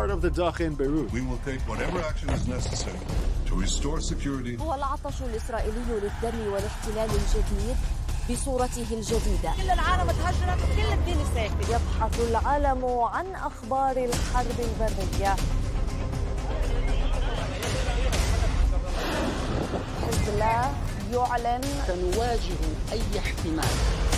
part of the Doha in Beirut. We will take whatever action is necessary to restore security. هو العطش الإسرائيلي للدم والاحتلال الجديد بصورته الجديدة كل العالم تهجرت وكل الدنيا ساكت يبحث العالم عن أخبار الحرب البرية حزب الله يعلن سنواجه أي احتمال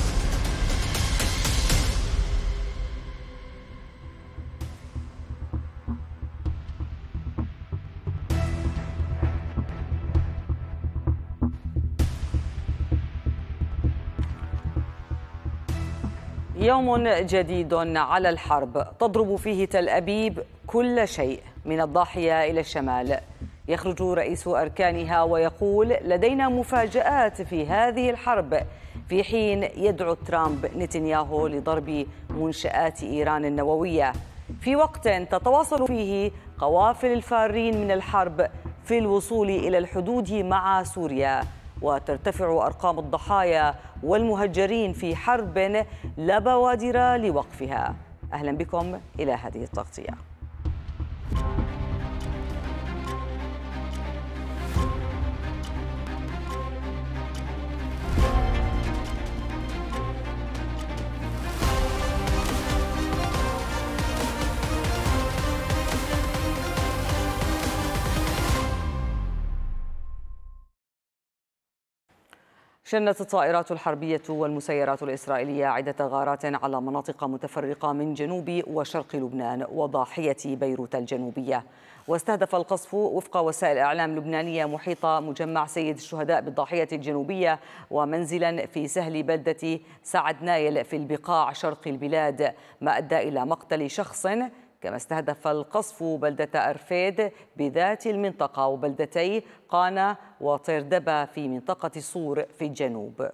يوم جديد على الحرب. تضرب فيه تل أبيب كل شيء من الضاحية إلى الشمال. يخرج رئيس أركانها ويقول لدينا مفاجآت في هذه الحرب. في حين يدعو ترامب نتنياهو لضرب منشآت إيران النووية. في وقت تتواصل فيه قوافل الفارين من الحرب في الوصول إلى الحدود مع سوريا. وترتفع أرقام الضحايا والمهجرين في حرب لا بوادر لوقفها. أهلا بكم إلى هذه التغطية. شنت الطائرات الحربية والمسيرات الإسرائيلية عدة غارات على مناطق متفرقة من جنوب وشرق لبنان وضاحية بيروت الجنوبية. واستهدف القصف وفق وسائل إعلام لبنانية محيط مجمع سيد الشهداء بالضاحية الجنوبية ومنزلا في سهل بلدة سعد نايل في البقاع شرق البلاد ما أدى إلى مقتل شخص كما استهدف القصف بلدة أرفيد بذات المنطقة وبلدتي قانا وطيردبة في منطقة صور في الجنوب.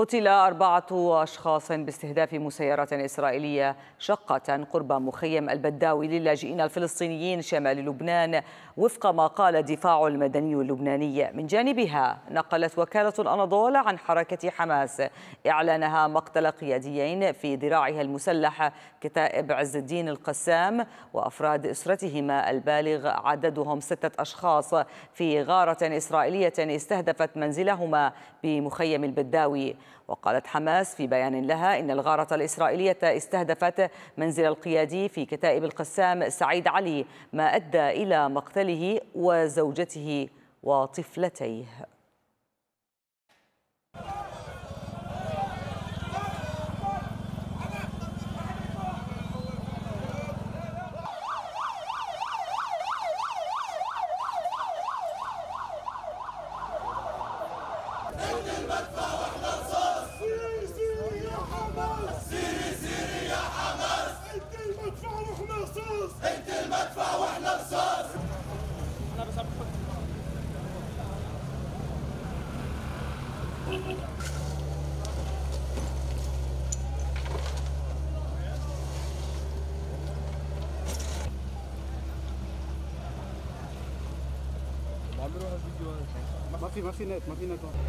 قتل أربعة أشخاص باستهداف مسيرات إسرائيلية شقة قرب مخيم البداوي للاجئين الفلسطينيين شمال لبنان وفق ما قال الدفاع المدني اللبناني. من جانبها نقلت وكالة الأناضول عن حركة حماس. إعلانها مقتل قياديين في ذراعها المسلح كتائب عز الدين القسام وأفراد أسرتهما البالغ. عددهم ستة أشخاص في غارة إسرائيلية استهدفت منزلهما بمخيم البداوي. وقالت حماس في بيان لها إن الغارة الإسرائيلية استهدفت منزل القيادي في كتائب القسام سعيد علي ما أدى إلى مقتله وزوجته وطفلتيه. ما في ما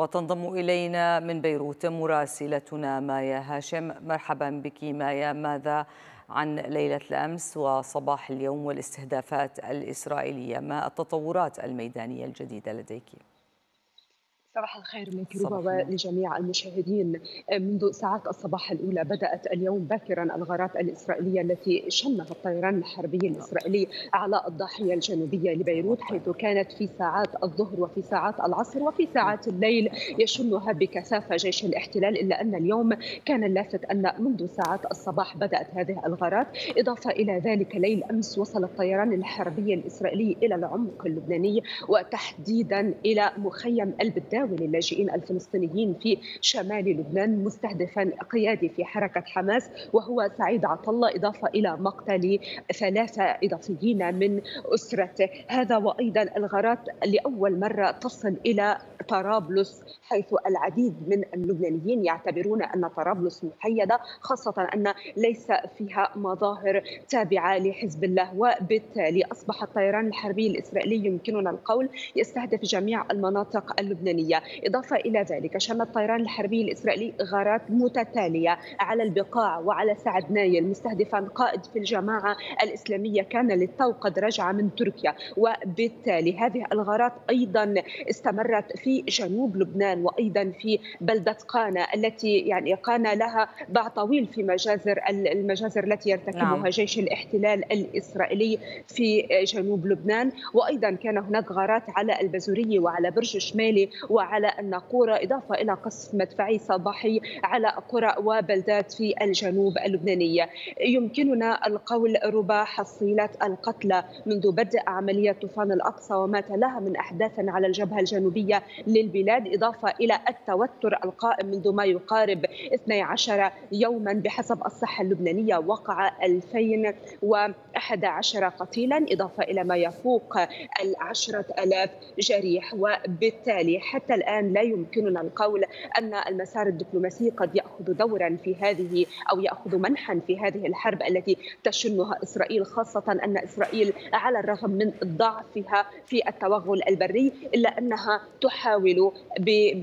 وتنضم إلينا من بيروت مراسلتنا مايا هاشم. مرحبا بك مايا. ماذا عن ليلة الأمس وصباح اليوم والاستهدافات الإسرائيلية؟ ما التطورات الميدانية الجديدة لديك؟ صباح الخير لك ربا ولجميع المشاهدين. منذ ساعات الصباح الأولى بدأت اليوم باكرا الغارات الإسرائيلية التي شنها الطيران الحربي الإسرائيلي على الضاحية الجنوبية لبيروت حيث كانت في ساعات الظهر وفي ساعات العصر وفي ساعات الليل يشنها بكثافة جيش الاحتلال إلا أن اليوم كان اللافت أن منذ ساعات الصباح بدأت هذه الغارات. إضافة إلى ذلك ليل أمس وصل الطيران الحربي الإسرائيلي إلى العمق اللبناني وتحديدا إلى مخيم البداية تداول اللاجئين الفلسطينيين في شمال لبنان مستهدفا قيادي في حركة حماس وهو سعيد عطلة إضافة إلى مقتل ثلاثة إضافيين من أسرته. هذا وأيضا الغارات لأول مرة تصل إلى طرابلس حيث العديد من اللبنانيين يعتبرون أن طرابلس محيدة خاصة أن ليس فيها مظاهر تابعة لحزب الله. وبالتالي أصبح الطيران الحربي الإسرائيلي يمكننا القول يستهدف جميع المناطق اللبنانية. الإسرائيلية. إضافة إلى ذلك شن الطيران الحربي الإسرائيلي غارات متتالية على البقاع وعلى سعد نايل مستهدفا قائد في الجماعة الإسلامية كان للتو قد رجع من تركيا. وبالتالي هذه الغارات أيضا استمرت في جنوب لبنان وأيضا في بلدة قانا التي يعني قانا لها باع طويل في مجازر المجازر التي يرتكبها نعم. جيش الاحتلال الإسرائيلي في جنوب لبنان. وأيضا كان هناك غارات على البزورية وعلى برج شمالي وعلى الناقورة إضافة إلى قصف مدفعي صباحي على قرى وبلدات في الجنوب اللبناني. يمكننا القول ربا حصيلة القتلى منذ بدء عملية طوفان الأقصى وما تلاها من أحداث على الجبهة الجنوبية للبلاد إضافة إلى التوتر القائم منذ ما يقارب 12 يوما بحسب الصحة اللبنانية. وقع 2011 قتيلا إضافة إلى ما يفوق العشرة ألاف جريح. وبالتالي حتى الآن لا يمكننا القول أن المسار الدبلوماسي قد يأخذ دورا في هذه أو يأخذ منحا في هذه الحرب التي تشنها إسرائيل خاصة أن إسرائيل على الرغم من ضعفها في التوغل البري إلا أنها تحاول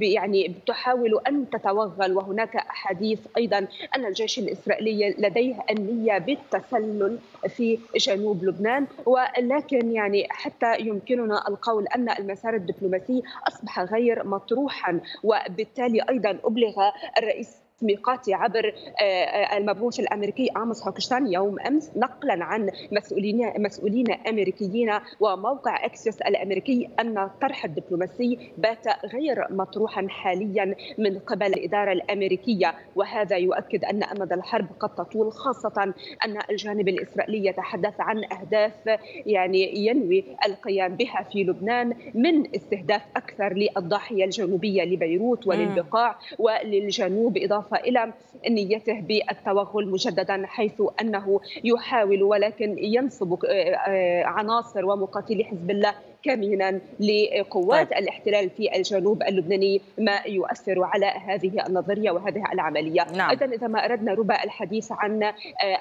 يعني تحاول أن تتوغل. وهناك أحاديث أيضا أن الجيش الإسرائيلي لديه النية بالتسلل في جنوب لبنان. ولكن يعني حتى يمكننا القول أن المسار الدبلوماسي أصبح غير غير مطروحا وبالتالي أيضا أبلغ الرئيس ميقاتي عبر آه، آه، المبعوث الأمريكي اموس هوكشتان. يوم أمس نقلا عن مسؤولين مسؤولين أمريكيين وموقع اكسيوس الأمريكي أن الطرح الدبلوماسي بات غير مطروحا حاليا من قبل الإدارة الأمريكية. وهذا يؤكد أن أمد الحرب قد تطول خاصة أن الجانب الإسرائيلي يتحدث عن أهداف يعني ينوي القيام بها في لبنان من استهداف أكثر للضاحية الجنوبية لبيروت وللبقاع وللجنوب إضافة إضافة إلى نيته بالتوغل مجددا حيث أنه يحاول ولكن ينصب آه، آه، عناصر ومقاتلي حزب الله كمينا لقوات طيب. الاحتلال في الجنوب اللبناني ما يؤثر على هذه النظرية وهذه العملية نعم. أيضا إذا ما أردنا ربا الحديث عن آه،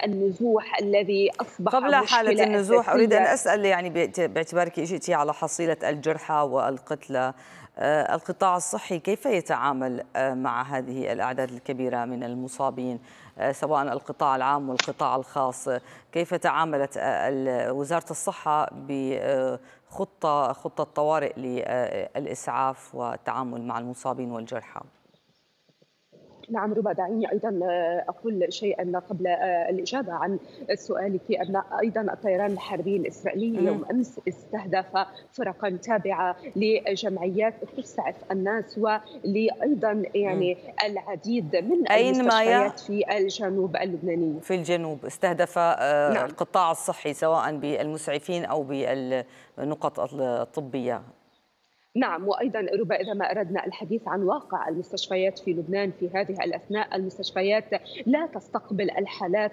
النزوح الذي أصبح قبل حالة النزوح أريد أن أسأل يعني باعتبارك إجيتي على حصيلة الجرحى والقتلى القطاع الصحي كيف يتعامل آه، مع هذه الأعداد الكبيرة من المصابين آه، سواء القطاع العام والقطاع الخاص؟ كيف تعاملت وزارة الصحة بخطة خطة طوارئ للإسعاف والتعامل مع المصابين والجرحى؟ نعم ربا دعيني أيضا آه، أقول شيئا قبل آه، الإجابة عن سؤالك أن أيضا الطيران الحربي الإسرائيلي يوم أمس استهدف فرقا تابعة لجمعيات تسعف الناس ولايضا يعني العديد من المستشفيات في الجنوب اللبناني. في الجنوب. استهدف آه، نعم. القطاع الصحي سواء بالمسعفين أو بالنقط الطبية. نعم وأيضا ربما إذا ما أردنا الحديث عن واقع المستشفيات في لبنان في هذه الأثناء المستشفيات لا تستقبل الحالات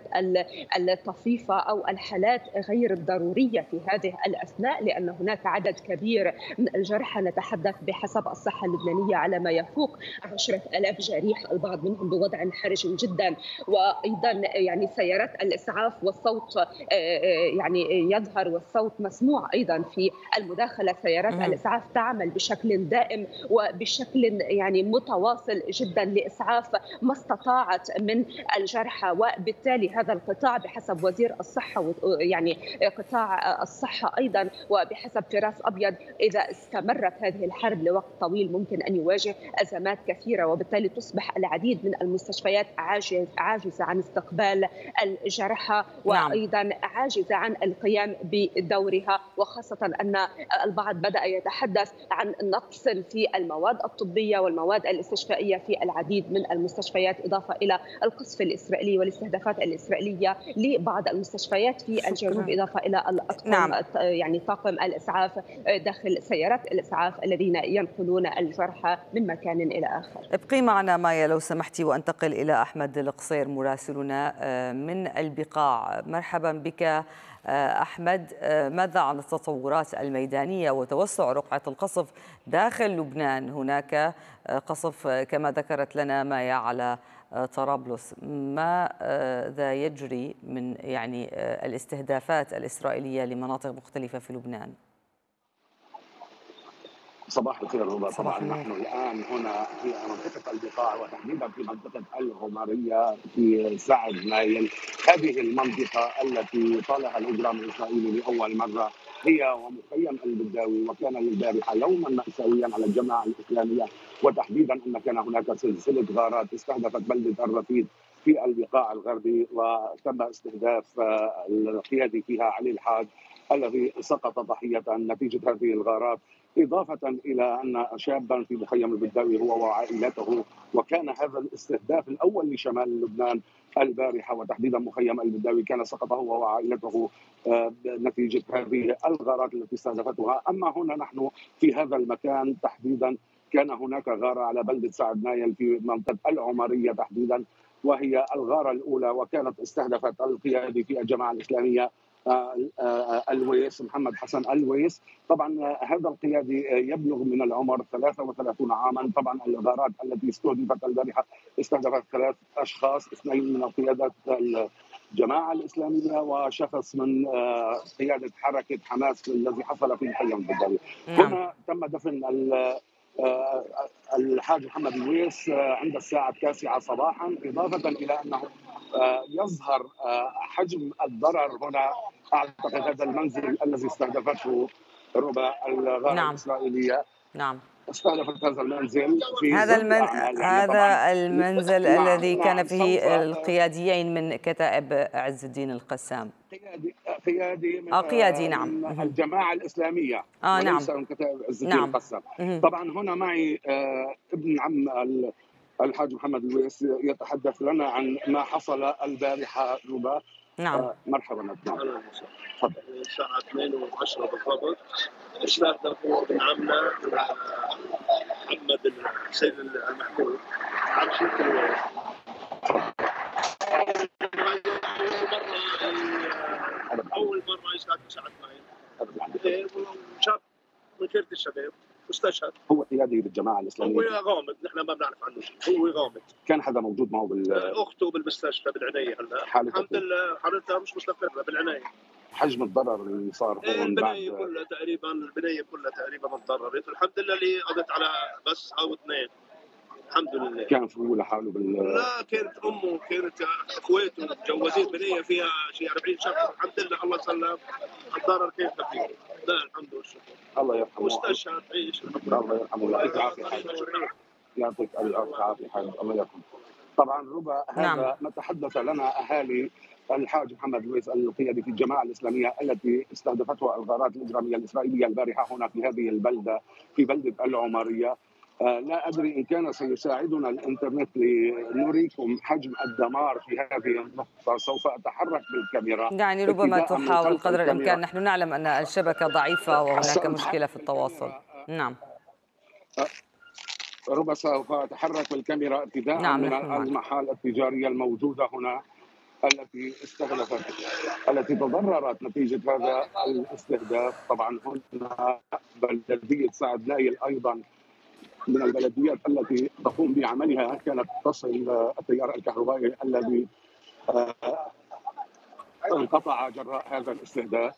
الطفيفة أو الحالات غير الضرورية في هذه الأثناء لأن هناك عدد كبير من الجرحى نتحدث بحسب الصحة اللبنانية على ما يفوق عشرة ألاف جريح البعض منهم بوضع حرج جدا. وأيضا يعني سيارات الإسعاف والصوت آه، آه، يعني يظهر والصوت مسموع أيضا في المداخلة. سيارات الإسعاف تعمل بشكل دائم وبشكل يعني متواصل جدا لإسعاف ما استطاعت من الجرحى وبالتالي هذا القطاع بحسب وزير الصحة يعني قطاع الصحة أيضا وبحسب فراس أبيض إذا استمرت هذه الحرب لوقت طويل ممكن أن يواجه أزمات كثيرة. وبالتالي تصبح العديد من المستشفيات عاجز عاجزة عن استقبال الجرحى نعم. وأيضا عاجزة عن القيام بدورها. وخاصة أن البعض بدأ يتحدث عن نقص في المواد الطبية والمواد الاستشفائية في العديد من المستشفيات إضافة إلى القصف الإسرائيلي والاستهدافات الإسرائيلية لبعض المستشفيات في الجنوب إضافة إلى الاطقم نعم. يعني طاقم الإسعاف داخل سيارات الإسعاف الذين ينقلون الجرحى من مكان إلى آخر. ابقي معنا مايا لو سمحتي وأنتقل إلى أحمد القصير مراسلنا آه، من البقاع مرحبا بك آه، أحمد آه، ماذا عن التطورات الميدانية وتوسع رقعة القصف داخل لبنان؟ هناك قصف كما ذكرت لنا مايا على طرابلس. ماذا يجري من يعني الاستهدافات الإسرائيلية لمناطق مختلفة في لبنان؟ صباح الخير هو طبعا نحن الآن هنا في منطقة البقاع وتحديدا في منطقة الغماريه في سعد نايل. هذه المنطقة التي طالها الإجرام الإسرائيلي لأول مرة هي ومخيم البداوي وكان البارحه يوما ماساويا على الجماعة الإسلامية. وتحديدا أن كان هناك سلسلة غارات استهدفت بلدة الرفيد في البقاع الغربي وتم استهداف القيادي فيها علي الحاج الذي سقط ضحية نتيجة هذه الغارات. إضافة إلى أن شابا في مخيم البداوي هو وعائلته وكان هذا الاستهداف الأول لشمال لبنان البارحة وتحديدا مخيم البداوي كان سقط هو وعائلته آه، نتيجة هذه الغارات التي استهدفتها. أما هنا نحن في هذا المكان تحديدا كان هناك غارة على بلدة سعد نايل في منطقة العمرية تحديدا وهي الغارة الأولى وكانت استهدفت القيادي في الجماعة الإسلامية الويس محمد حسن الويس. طبعا آه، هذا القيادي يبلغ من العمر 33 عاما. طبعا الغارات التي استهدفت البارحه استهدفت ثلاث أشخاص اثنين من قياده الجماعة الإسلامية وشخص من قيادة حركة حماس الذي حصل في مخيم البداوي نعم. هنا تم دفن الحاج محمد الويس عند الساعة التاسعة صباحا إضافة إلى أنه يظهر حجم الضرر هنا. أعتقد هذا المنزل الذي استهدفته ربا الغاره نعم. الإسرائيلية. نعم. استهدفت هذا المنزل في هذا المن... هذا المنزل الذي نعم. كان فيه القياديين من كتائب عز الدين القسام. قيادي قيادي من آه قيادي نعم. الجماعة الإسلامية. آه نعم. من كتائب عز الدين نعم. القسام. طبعا هنا معي آه ابن عم الحاج محمد الويس يتحدث لنا عن ما حصل البارحة ربا نعم. آه مرحبا نعم. تفضل. الساعة 2 و10 بالضبط. استهدفوا ابن عمنا محمد السيد المحمود عم شيخ الويس. أول مرة يستهدفوا سعد ماين شاب من كيرة الشباب. مستشهد. هو قيادي بالجماعه الإسلامية. هو غامض نحن ما بنعرف عنه شيء. هو غامض. كان حدا موجود معه بال أخته بالمستشفى بالعناية هلا. الحمد لله. حالتها مش مستقرة بالعناية. حجم الضرر اللي صار هون البناية كلها تقريبا البناية كلها تقريبا تضررت الحمد لله اللي قضت على بس أو اثنين. الحمد لله. كان هو لحاله بال لا كانت أمه كانت أخواته متجوزين بنية فيها شيء 40 شهر الحمد لله الله سلم الضرر كان خفيف لا الحمد والشكر. الله يرحمه. مستشهد عيش الله يرحمه. يعطيك العافيه يعطيك الف عافية. الله يرحمه. طبعا ربا هذا نعم. ما تحدث لنا أهالي الحاج محمد لويس القيادي في الجماعة الإسلامية التي استهدفتها الغارات الإجرامية الإسرائيلية البارحة هنا في هذه البلدة في بلدة العمرية. آه، لا أدري إن كان سيساعدنا الإنترنت لنريكم حجم الدمار في هذه النقطة سوف أتحرك بالكاميرا. يعني ربما تحاول قدر الإمكان. نحن نعلم أن الشبكة ضعيفة وهناك مشكلة في التواصل. نعم. آه، ربما سوف أتحرك بالكاميرا ابتداء نعم من المحال التجارية الموجودة هنا التي استهدفت التي تضررت نتيجة هذا الاستهداف. طبعا هنا بلدية سعد نايل أيضا من البلديات التي تقوم بعملها كانت تصل التيار الكهربائي الذي آه، انقطع جراء هذا الاستهداف؟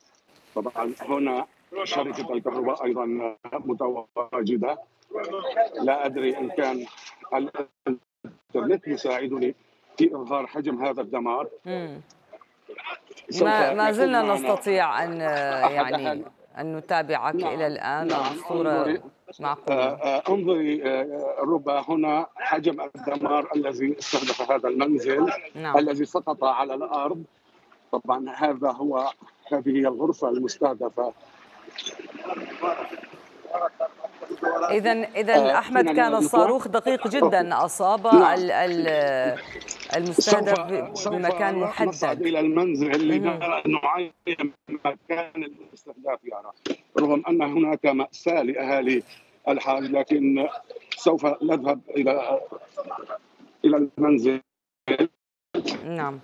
طبعا هنا شركة الكهرباء أيضا متواجدة. لا أدري إن كان الإنترنت يساعدني في إظهار حجم هذا الدمار. ما, ما زلنا نستطيع أن يعني أن نتابعك نعم. إلى الآن نعم. بصورة معقولة آه، آه، انظري آه، ربا هنا حجم الدمار الذي استهدف هذا المنزل نعم. الذي سقط على الأرض. طبعا هذا هو هذه هي الغرفة المستهدفة. اذا اذا أحمد كان الصاروخ دقيق جدا. أصاب نعم. المستهدف بمكان محدد. إلى المنزل لنعين مكان الاستهداف يعني رغم أن هناك مأساة لأهالي الحال لكن سوف نذهب إلى إلى المنزل. نعم.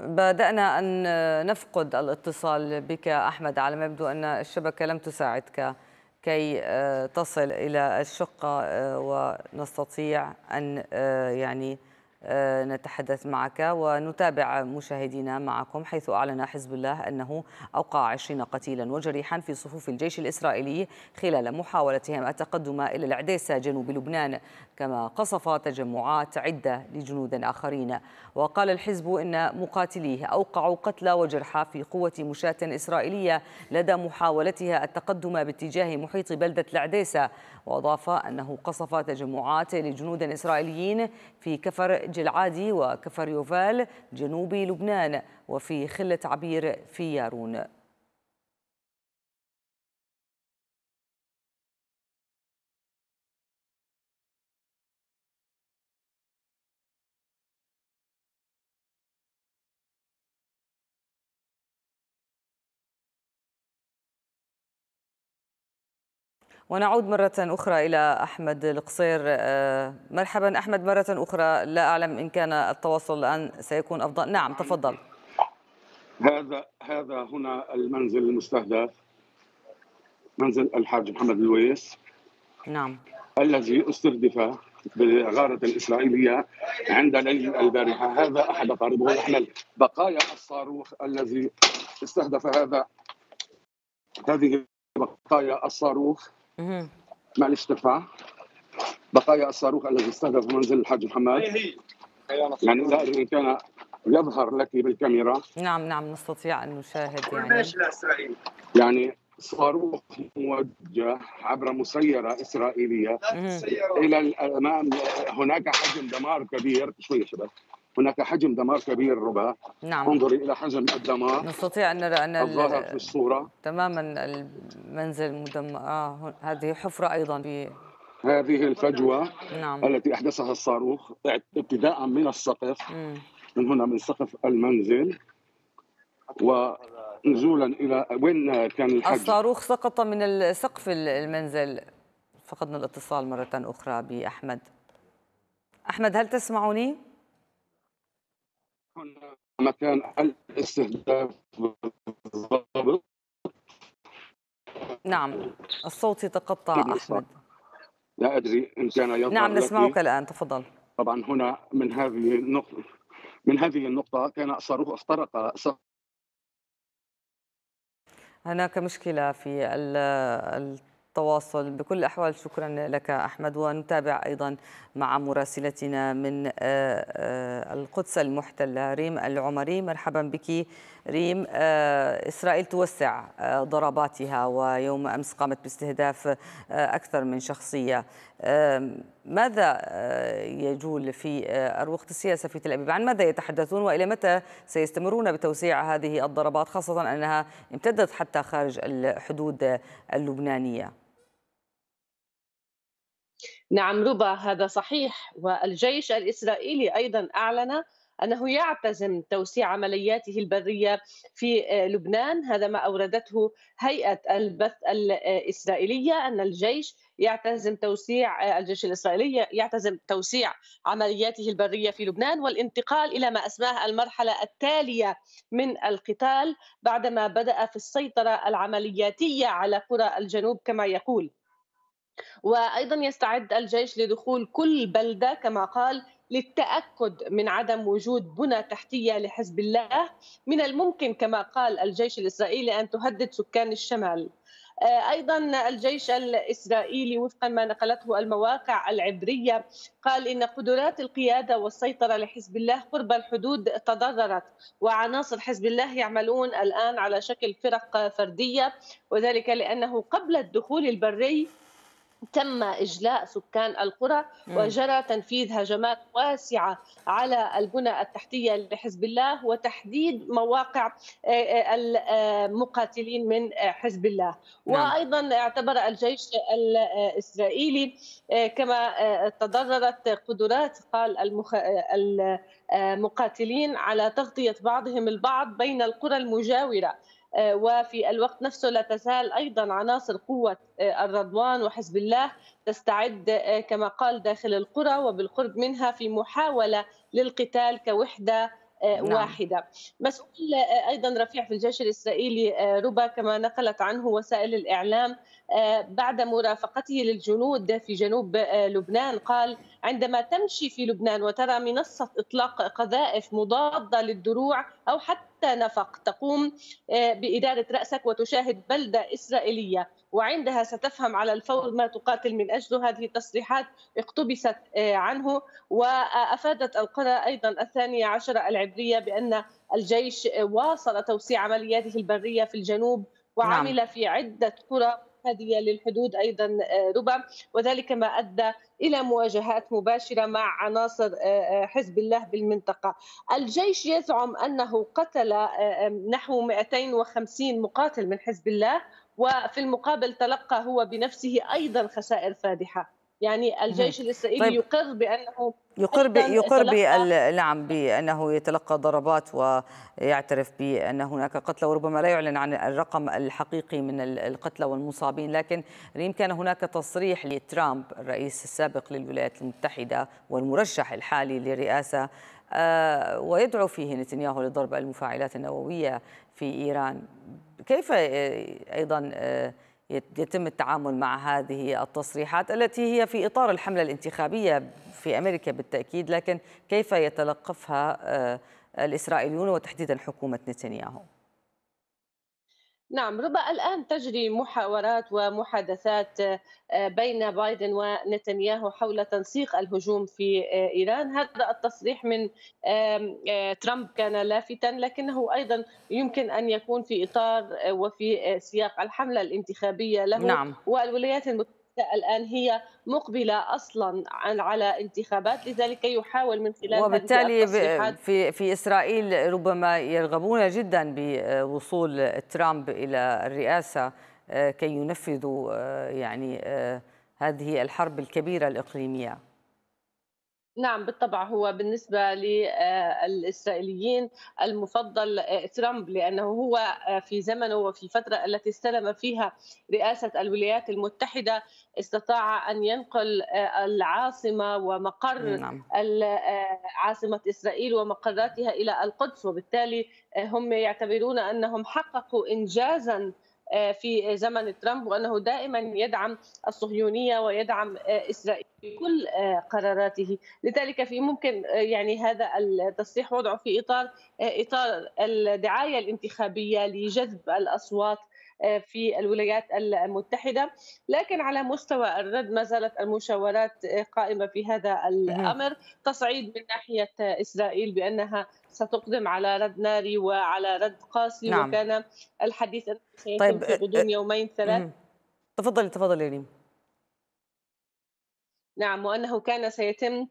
بدأنا أن نفقد الاتصال بك أحمد على ما يبدو أن الشبكة لم تساعدك كي آه، تصل إلى الشقة آه، ونستطيع أن آه، يعني نتحدث معك ونتابع مشاهدينا معكم حيث أعلن حزب الله أنه أوقع 20 قتيلا وجريحا في صفوف الجيش الإسرائيلي خلال محاولتهم التقدم إلى العديسة جنوب لبنان. كما قصف تجمعات عدة لجنود آخرين. وقال الحزب إن مقاتليه أوقعوا قتلى وجرحى في قوة مشاة إسرائيلية لدى محاولتها التقدم باتجاه محيط بلدة العديسة وأضاف أنه قصف تجمعات لجنود إسرائيليين في كفر جلعادي وكفر يوفال جنوب لبنان وفي خلة عبير في يارون. ونعود مرة أخرى إلى أحمد القصير. آه، مرحبا أحمد مرة أخرى لا أعلم إن كان التواصل الآن سيكون أفضل. نعم تفضل. هذا هذا هنا المنزل المستهدف منزل الحاج محمد لويس نعم. الذي استهدف بالغارة الإسرائيلية عند ليل البارحة. هذا أحد أقاربه يحمل بقايا الصاروخ الذي استهدف هذا هذه بقايا الصاروخ. معلش ترفع بقايا الصاروخ الذي استهدف منزل الحاج محمد. يعني لا إن كان يظهر لك بالكاميرا. نعم نعم نستطيع أن نشاهد يعني. يعني صاروخ موجه عبر مسيرة إسرائيلية. إلى الأمام هناك حجم دمار كبير. شوية شباب. هناك حجم دمار كبير ربا. نعم. انظري إلى حجم الدمار. نستطيع أن نرى أن الظاهر في الصورة. تماما المنزل مدمر. آه هذه حفرة أيضا. في هذه الفجوة نعم. التي أحدثها الصاروخ ابتداء من السقف. مم. من هنا من سقف المنزل. ونزولا إلى وين كان الحجم؟ الصاروخ سقط من سقف المنزل. فقدنا الاتصال مرة أخرى بأحمد. أحمد هل تسمعني مكان الاستهداف بالضبط. نعم الصوت يتقطع نعم أحمد. لا أدري إن كان يظهر نعم نسمعك الآن تفضل. طبعا هنا من هذه النقطة من هذه النقطة كان صاروخ اخترق هناك مشكلة في التواصل. بكل الأحوال شكرا لك أحمد ونتابع أيضا مع مراسلتنا من آه، آه، القدس المحتلة ريم العمري. مرحبا بك ريم. آه، إسرائيل توسع ضرباتها ويوم أمس قامت باستهداف أكثر من شخصية. ماذا يجول في أروقة السياسة في تل أبيب؟ عن ماذا يتحدثون وإلى متى سيستمرون بتوسيع هذه الضربات خاصة أنها امتدت حتى خارج الحدود اللبنانية؟ نعم ربا هذا صحيح. والجيش الإسرائيلي أيضا أعلن أنه يعتزم توسيع عملياته البرية في لبنان. هذا ما أوردته هيئة البث الإسرائيلية أن الجيش يعتزم توسيع الجيش الإسرائيلي يعتزم توسيع عملياته البرية في لبنان. والانتقال إلى ما أسماه المرحلة التالية من القتال بعدما بدأ في السيطرة العملياتية على قرى الجنوب كما يقول. وأيضا يستعد الجيش لدخول كل بلدة كما قال للتأكد من عدم وجود بنى تحتية لحزب الله من الممكن كما قال الجيش الإسرائيلي أن تهدد سكان الشمال. آه، أيضا الجيش الإسرائيلي وفقا ما نقلته المواقع العبرية قال إن قدرات القيادة والسيطرة لحزب الله قرب الحدود تضررت وعناصر حزب الله يعملون الآن على شكل فرق فردية وذلك لأنه قبل الدخول البري تم إجلاء سكان القرى وجرى تنفيذ هجمات واسعة على البنى التحتية لحزب الله وتحديد مواقع آه، آه، المقاتلين من حزب الله. نعم. وأيضا اعتبر الجيش الإسرائيلي آه، كما تضررت قدرات قال المقاتلين على تغطية بعضهم البعض بين القرى المجاورة. آه، وفي الوقت نفسه لا تزال أيضا عناصر قوة آه، الرضوان وحزب الله تستعد آه، كما قال داخل القرى وبالقرب منها في محاولة للقتال كوحدة نعم. واحدة مسؤول أيضا رفيع في الجيش الإسرائيلي ربا كما نقلت عنه وسائل الإعلام بعد مرافقته للجنود في جنوب لبنان قال عندما تمشي في لبنان وترى منصة إطلاق قذائف مضادة للدروع أو حتى نفق تقوم بإدارة رأسك وتشاهد بلدة إسرائيلية وعندها ستفهم على الفور ما تقاتل من أجله هذه التصريحات اقتبست عنه وأفادت القرى أيضا الثانية عشر العبرية بأن الجيش واصل توسيع عملياته البرية في الجنوب وعمل نعم. في عدة قرى هذه للحدود أيضا آه، ربع وذلك ما أدى إلى مواجهات مباشرة مع عناصر آه، آه، حزب الله بالمنطقة. الجيش يزعم أنه قتل نحو 250 مقاتل من حزب الله وفي المقابل تلقى هو بنفسه أيضا خسائر فادحة. يعني الجيش الإسرائيلي طيب. يقر بأنه يقر ب... يقر بال... نعم بأنه يتلقى ضربات ويعترف بأن هناك قتلى وربما لا يعلن عن الرقم الحقيقي من القتلى والمصابين لكن ريم كان هناك تصريح لترامب الرئيس السابق للولايات المتحدة والمرشح الحالي للرئاسه آه، ويدعو فيه نتنياهو لضرب المفاعلات النووية في إيران. كيف أيضا آه، يتم التعامل مع هذه التصريحات التي هي في إطار الحملة الانتخابية في أمريكا بالتأكيد لكن كيف يتلقفها آه، الإسرائيليون وتحديدا حكومة نتنياهو؟ نعم ربما الآن تجري محاورات ومحادثات آه، بين بايدن ونتنياهو حول تنسيق الهجوم في آه، إيران هذا التصريح من آه، ترامب كان لافتا لكنه أيضا يمكن أن يكون في إطار وفي سياق الحملة الانتخابية له نعم. والولايات المتحدة الآن هي مقبلة أصلا على انتخابات لذلك يحاول من خلال وبالتالي في, في إسرائيل ربما يرغبون جدا بوصول ترامب إلى الرئاسة آه، كي ينفذوا آه، يعني آه، هذه الحرب الكبيرة الإقليمية. نعم بالطبع هو بالنسبة للإسرائيليين المفضل آه، ترامب لأنه هو آه، في زمنه وفي الفترة التي استلم فيها رئاسة الولايات المتحدة استطاع أن ينقل آه، العاصمة ومقر نعم. عاصمة إسرائيل ومقراتها إلى القدس وبالتالي هم يعتبرون أنهم حققوا إنجازاً آه، في زمن ترامب وأنه دائما يدعم الصهيونية ويدعم آه، إسرائيل في كل آه، قراراته، لذلك في ممكن يعني هذا التصريح وضعه في إطار إطار الدعاية الانتخابية لجذب الأصوات في الولايات المتحدة. لكن على مستوى الرد ما زالت المشاورات قائمة في هذا الأمر. تصعيد من ناحية إسرائيل بأنها ستقدم على رد ناري وعلى رد قاسي نعم. وكان الحديث سيتم طيب في غضون يومين ثلاث. تفضلي تفضلي ريم نعم وأنه كان سيتم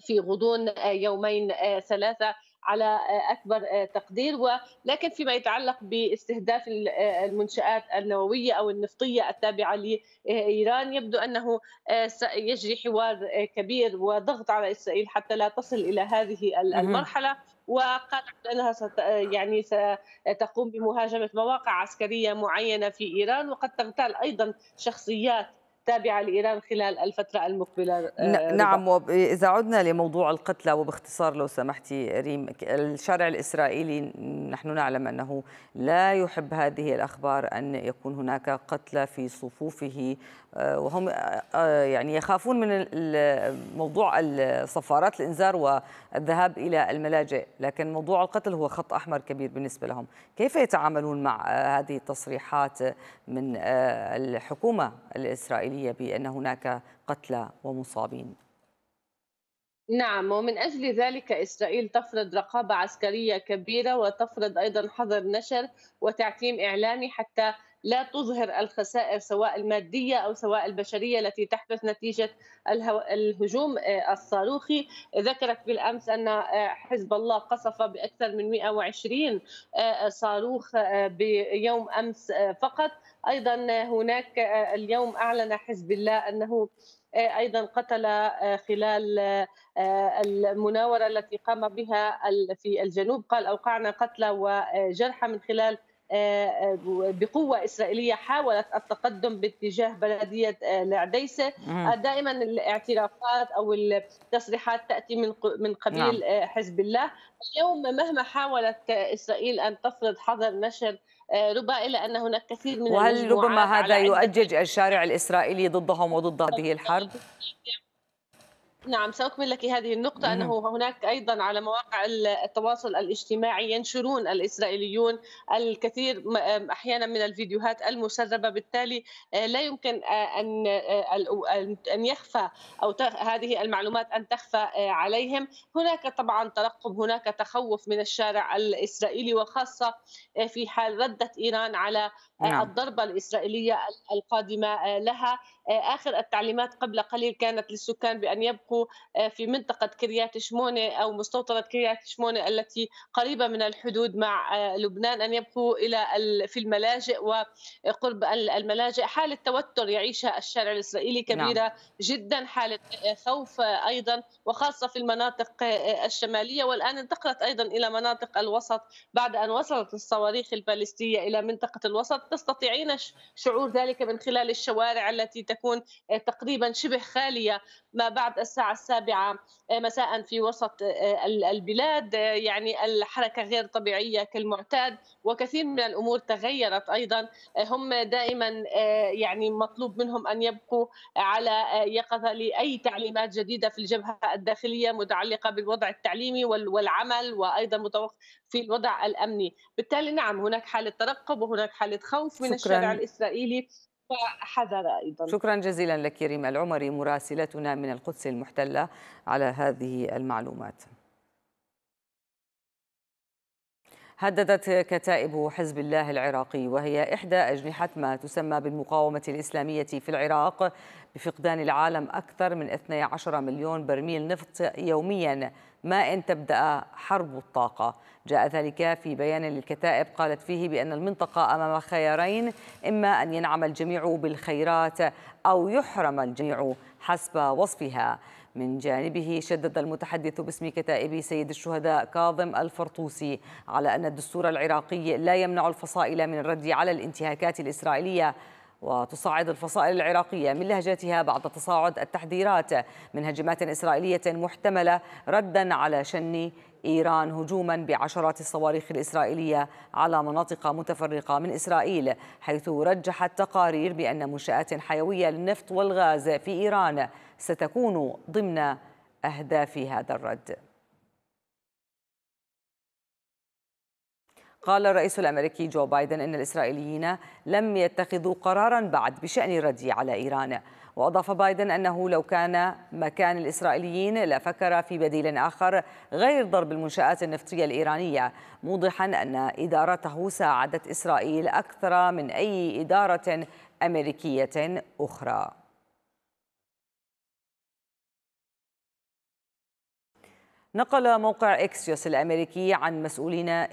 في غضون يومين ثلاثة. على أكبر تقدير. ولكن فيما يتعلق باستهداف المنشآت النووية أو النفطية التابعة لإيران يبدو أنه سيجري حوار كبير وضغط على إسرائيل حتى لا تصل إلى هذه المرحلة. وقالت أنها ست يعني ستقوم بمهاجمة مواقع عسكرية معينة في إيران. وقد تغتال أيضا شخصيات تابعة لإيران خلال الفترة المقبلة نعم وإذا عدنا لموضوع القتلى وباختصار لو سمحتي ريم الشارع الإسرائيلي نحن نعلم أنه لا يحب هذه الأخبار أن يكون هناك قتلى في صفوفه وهم يعني يخافون من موضوع صفارات الإنذار والذهاب إلى الملاجئ. لكن موضوع القتل هو خط أحمر كبير بالنسبة لهم. كيف يتعاملون مع هذه التصريحات من الحكومة الإسرائيلية بأن هناك قتلى ومصابين؟ نعم ومن أجل ذلك إسرائيل تفرض رقابة عسكرية كبيرة وتفرض أيضا حظر نشر وتعتيم إعلامي حتى لا تظهر الخسائر سواء المادية أو سواء البشرية التي تحدث نتيجة الهجوم آه، الصاروخي. ذكرت بالأمس أن آه، حزب الله قصف بأكثر من 120 آه، صاروخ بيوم أمس فقط. أيضا هناك اليوم أعلن حزب الله أنه أيضا قتل خلال المناورة التي قام بها في الجنوب. قال أوقعنا قتلى وجرحى من خلال بقوة إسرائيلية حاولت التقدم باتجاه بلدية العديسة دائما الاعترافات أو التصريحات تأتي من من قبيل نعم. حزب الله اليوم مهما حاولت إسرائيل أن تفرض حظر نشر ربما إلا أن هناك كثير من وهل ربما هذا يؤجج الشارع الإسرائيلي ضدهم وضد هذه الحرب؟ نعم سأكمل لك هذه النقطة. أنه هناك أيضا على مواقع التواصل الاجتماعي ينشرون الإسرائيليون الكثير أحيانا من الفيديوهات المسربة. بالتالي آه، لا يمكن آه، أن آه، أن يخفى أو هذه المعلومات أن تخفى عليهم. هناك طبعا ترقب هناك تخوف من الشارع الإسرائيلي وخاصة في حال ردت إيران على نعم. الضربة الإسرائيلية القادمة لها. آخر التعليمات قبل قليل كانت للسكان بأن يبقوا في منطقة كريات شمونة أو مستوطنة كريات شمونة التي قريبة من الحدود مع لبنان أن يبقوا إلى في الملاجئ وقرب الملاجئ. حالة توتر يعيشها الشارع الإسرائيلي كبيرة نعم. جدا حالة خوف أيضا وخاصة في المناطق الشمالية. والآن انتقلت أيضا إلى مناطق الوسط بعد أن وصلت الصواريخ البالستية إلى منطقة الوسط. تستطيعين شعور ذلك من خلال الشوارع التي تكون تقريبا شبه خالية ما بعد الساعة السابعة مساء في وسط البلاد. يعني الحركة غير طبيعية كالمعتاد وكثير من الأمور تغيرت أيضا. هم دائما يعني مطلوب منهم أن يبقوا على يقظة لأي تعليمات جديدة في الجبهة الداخلية متعلقة بالوضع التعليمي والعمل وأيضا متوقع في الوضع الأمني. بالتالي نعم هناك حالة ترقب وهناك حالة خوف من شكراً. الشارع الإسرائيلي. وحذر أيضا. شكرا جزيلا لك ريم العمري مراسلتنا من القدس المحتلة على هذه المعلومات. هددت كتائب حزب الله العراقي وهي إحدى أجنحة ما تسمى بالمقاومة الإسلامية في العراق بفقدان العالم أكثر من 12 مليون برميل نفط يوميا. ما إن تبدأ حرب الطاقة. جاء ذلك في بيان للكتائب قالت فيه بأن المنطقة أمام خيارين إما أن ينعم الجميع بالخيرات أو يحرم الجميع حسب وصفها. من جانبه شدد المتحدث باسم كتائب سيد الشهداء كاظم الفرطوسي على أن الدستور العراقي لا يمنع الفصائل من الرد على الانتهاكات الإسرائيلية وتصعد الفصائل العراقية من لهجتها بعد تصاعد التحذيرات من هجمات إسرائيلية محتملة ردا على شن إيران هجوما بعشرات الصواريخ الإسرائيلية على مناطق متفرقة من إسرائيل حيث رجحت تقارير بأن منشآت حيوية للنفط والغاز في إيران ستكون ضمن أهداف هذا الرد. قال الرئيس الأمريكي جو بايدن إن الإسرائيليين لم يتخذوا قرارا بعد بشأن الرد على إيران. وأضاف بايدن أنه لو كان مكان الإسرائيليين لفكر في بديل آخر غير ضرب المنشآت النفطية الإيرانية موضحا أن إدارته ساعدت إسرائيل أكثر من أي إدارة أمريكية أخرى. نقل موقع إكسيوس الأمريكي عن مسؤولين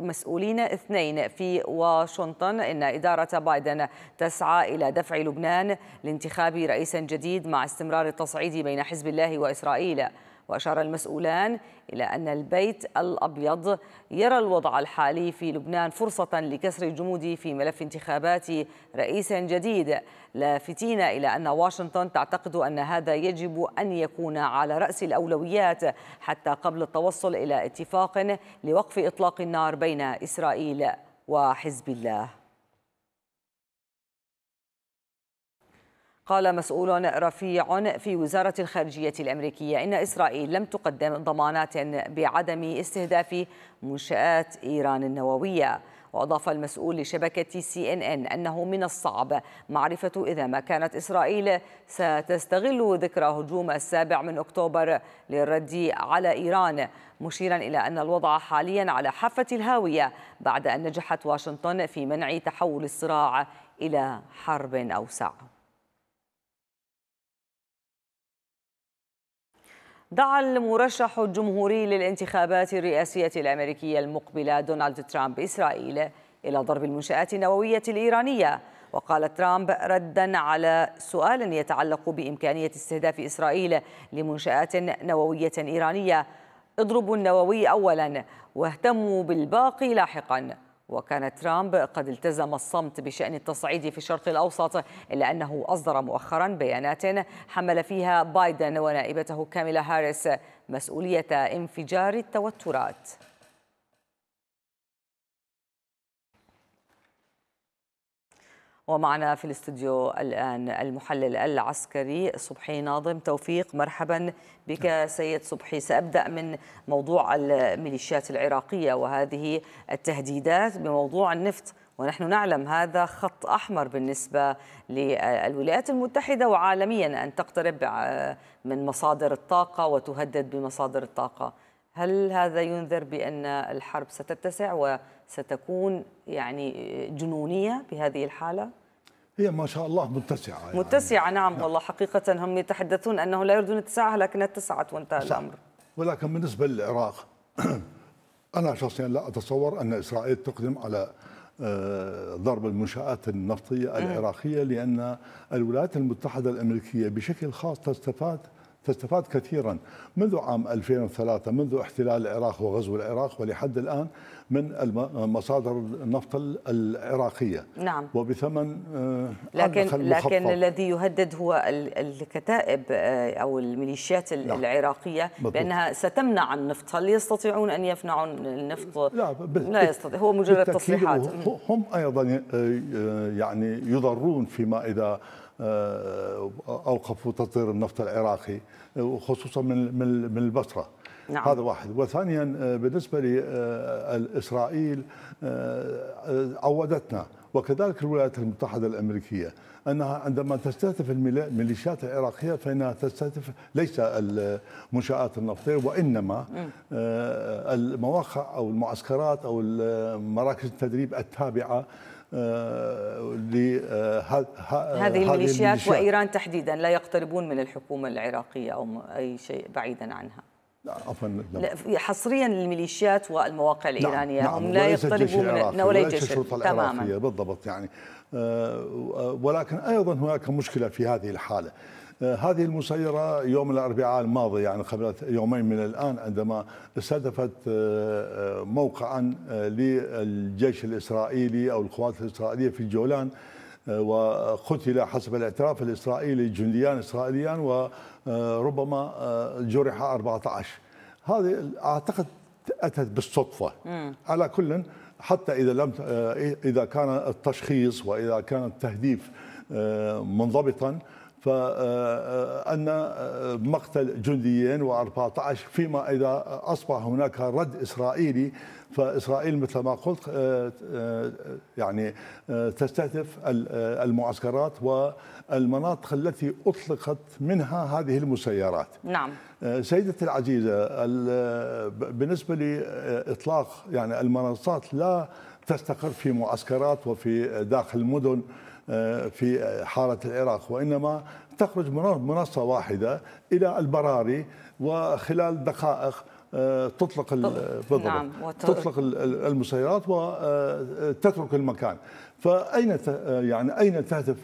مسؤولين اثنين في واشنطن إن إدارة بايدن تسعى إلى دفع لبنان لانتخاب رئيس جديد مع استمرار التصعيد بين حزب الله وإسرائيل. وأشار المسؤولان إلى أن البيت الأبيض يرى الوضع الحالي في لبنان فرصة لكسر الجمود في ملف انتخابات رئيس جديد. لافتين إلى أن واشنطن تعتقد أن هذا يجب أن يكون على رأس الأولويات حتى قبل التوصل إلى اتفاق لوقف إطلاق النار بين إسرائيل وحزب الله. قال مسؤول رفيع في وزارة الخارجية الأمريكية إن إسرائيل لم تقدم ضمانات بعدم استهداف منشآت إيران النووية. وأضاف المسؤول لشبكة سي إن إن أنه من الصعب معرفة إذا ما كانت إسرائيل ستستغل ذكرى هجوم السابع من أكتوبر للرد على إيران مشيرا إلى أن الوضع حاليا على حافة الهاوية بعد أن نجحت واشنطن في منع تحول الصراع إلى حرب أوسع. دعا المرشح الجمهوري للانتخابات الرئاسية الأمريكية المقبلة دونالد ترامب إسرائيل إلى ضرب المنشآت النووية الإيرانية. وقال ترامب ردا على سؤال يتعلق بإمكانية استهداف إسرائيل لمنشآت نووية إيرانية. اضربوا النووي أولا واهتموا بالباقي لاحقا. وكان ترامب قد التزم الصمت بشأن التصعيد في الشرق الأوسط إلا أنه أصدر مؤخرا بيانات حمل فيها بايدن ونائبته كاميلا هاريس مسؤولية انفجار التوترات. ومعنا في الاستوديو الآن المحلل العسكري صبحي ناظم. توفيق مرحبا بك سيد صبحي. سأبدأ من موضوع الميليشيات العراقية وهذه التهديدات بموضوع النفط. ونحن نعلم هذا خط أحمر بالنسبة للولايات المتحدة وعالميا أن تقترب من مصادر الطاقة وتهدد بمصادر الطاقة. هل هذا ينذر بأن الحرب ستتسع وستكون يعني جنونية بهذه الحالة؟ هي ما شاء الله متسعة يعني. متسعة نعم, نعم والله حقيقة هم يتحدثون أنه لا يريدون اتساعها لكنها اتسعت وانتهى الأمر. ولكن بالنسبة للعراق أنا شخصيا لا أتصور أن إسرائيل تقدم على آه، ضرب المنشآت النفطية العراقية لأن الولايات المتحدة الأمريكية بشكل خاص تستفاد تستفاد كثيرا منذ عام 2003 منذ احتلال العراق وغزو العراق ولحد الآن من مصادر النفط العراقية. نعم. وبثمن آه، لكن لكن الذي يهدد هو الكتائب آه، أو الميليشيات نعم. العراقية بالضبط. بأنها ستمنع النفط. هل يستطيعون أن يمنعوا النفط؟ لا, لا يستطيع. هو مجرد تصريحات. هم أيضا آه، يعني يضرون فيما إذا اوقفوا تطوير النفط العراقي وخصوصا من من البصرة. نعم. هذا واحد. وثانيا آه، بالنسبة لاسرائيل آه، آه، عودتنا وكذلك الولايات المتحدة الأمريكية. انها عندما تستهدف الميليشيات العراقية فإنها تستهدف ليس المنشآت النفطية وإنما المواقع أو المعسكرات أو مراكز التدريب التابعة هذه الميليشيات وإيران تحديدا لا يقتربون من الحكومة العراقية أو أي شيء بعيدا عنها. عفوا حصريا للميليشيات والمواقع نعم الإيرانية. نعم. هم لا يقتربون من ولا الجيش الشرطة العراقية بالضبط يعني. آه، ولكن أيضا هناك مشكلة في هذه الحالة. آه، هذه المسيرة يوم الأربعاء الماضي يعني قبل يومين من الآن عندما استهدفت آه، موقعا للجيش الإسرائيلي أو القوات الإسرائيلية في الجولان وقتل حسب الاعتراف الإسرائيلي جنديان إسرائيليان وربما آه، جرح 14 هذه أعتقد أتت بالصدفة. مم. على كل حتى إذا لم آه، إذا كان التشخيص وإذا كان التهديف آه، منضبطا فأن مقتل جنديين و14 فيما إذا أصبح هناك رد إسرائيلي فإسرائيل مثل ما قلت آه، آه، يعني آه، تستهدف المعسكرات والمناطق التي أطلقت منها هذه المسيرات. نعم. سيدتي العزيزة بالنسبة لإطلاق يعني المنصات لا تستقر في معسكرات وفي داخل المدن في حارة العراق وإنما تخرج منصة واحدة إلى البراري وخلال دقائق تطلق بالضبط نعم. تطلق المسيرات وتترك المكان فأين يعني أين تهدف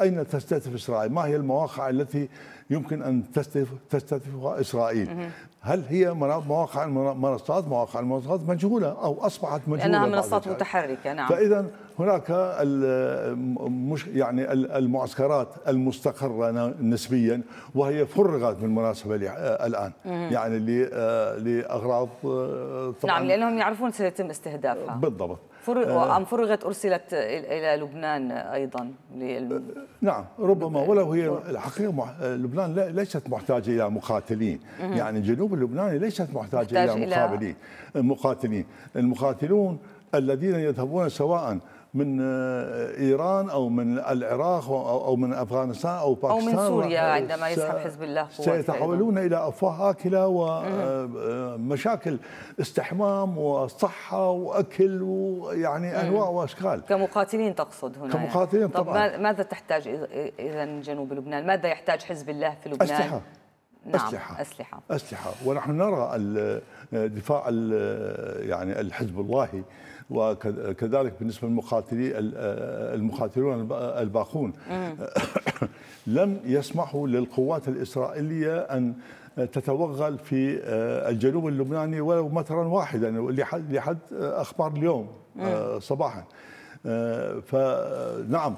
أين تستهدف إسرائيل؟ ما هي المواقع التي يمكن أن تستهدف تستهدفها إسرائيل؟ هل هي مواقع المنصات مواقع المنصات مجهولة أو أصبحت مجهولة لأنها منصات متحركة نعم فإذا هناك مش يعني المعسكرات المستقرة نسبيا وهي فرغت بالمناسبه الآن. يعني لأغراض طبعا نعم لأنهم يعرفون سيتم استهدافها. بالضبط. فرغ أم فرغت أرسلت إلى لبنان أيضا للم... نعم ربما. ولو هي الحقيقة مح... لبنان ليست محتاجة إلى مقاتلين. يعني الجنوب اللبناني ليست محتاجة إلى مقابلين مقاتلين. المقاتلون الذين يذهبون سواء من إيران أو من العراق أو من أفغانستان أو باكستان أو من سوريا عندما يسحب حزب الله سيتحولون إلى أفواه اكله ومشاكل استحمام وصحة وأكل ويعني أنواع وأشكال. كمقاتلين تقصد هنا كمقاتلين طب طبعا. ماذا تحتاج اذا جنوب لبنان؟ ماذا يحتاج حزب الله في لبنان؟ أسلحة. نعم أسلحة. أسلحة. أسلحة. ونحن نرى دفاع يعني الحزب اللهي وكذلك بالنسبة للمقاتلين المقاتلون الباقون لم يسمحوا للقوات الإسرائيلية أن تتوغل في الجنوب اللبناني ولو مترا واحدا لحد لحد أخبار اليوم صباحا. فنعم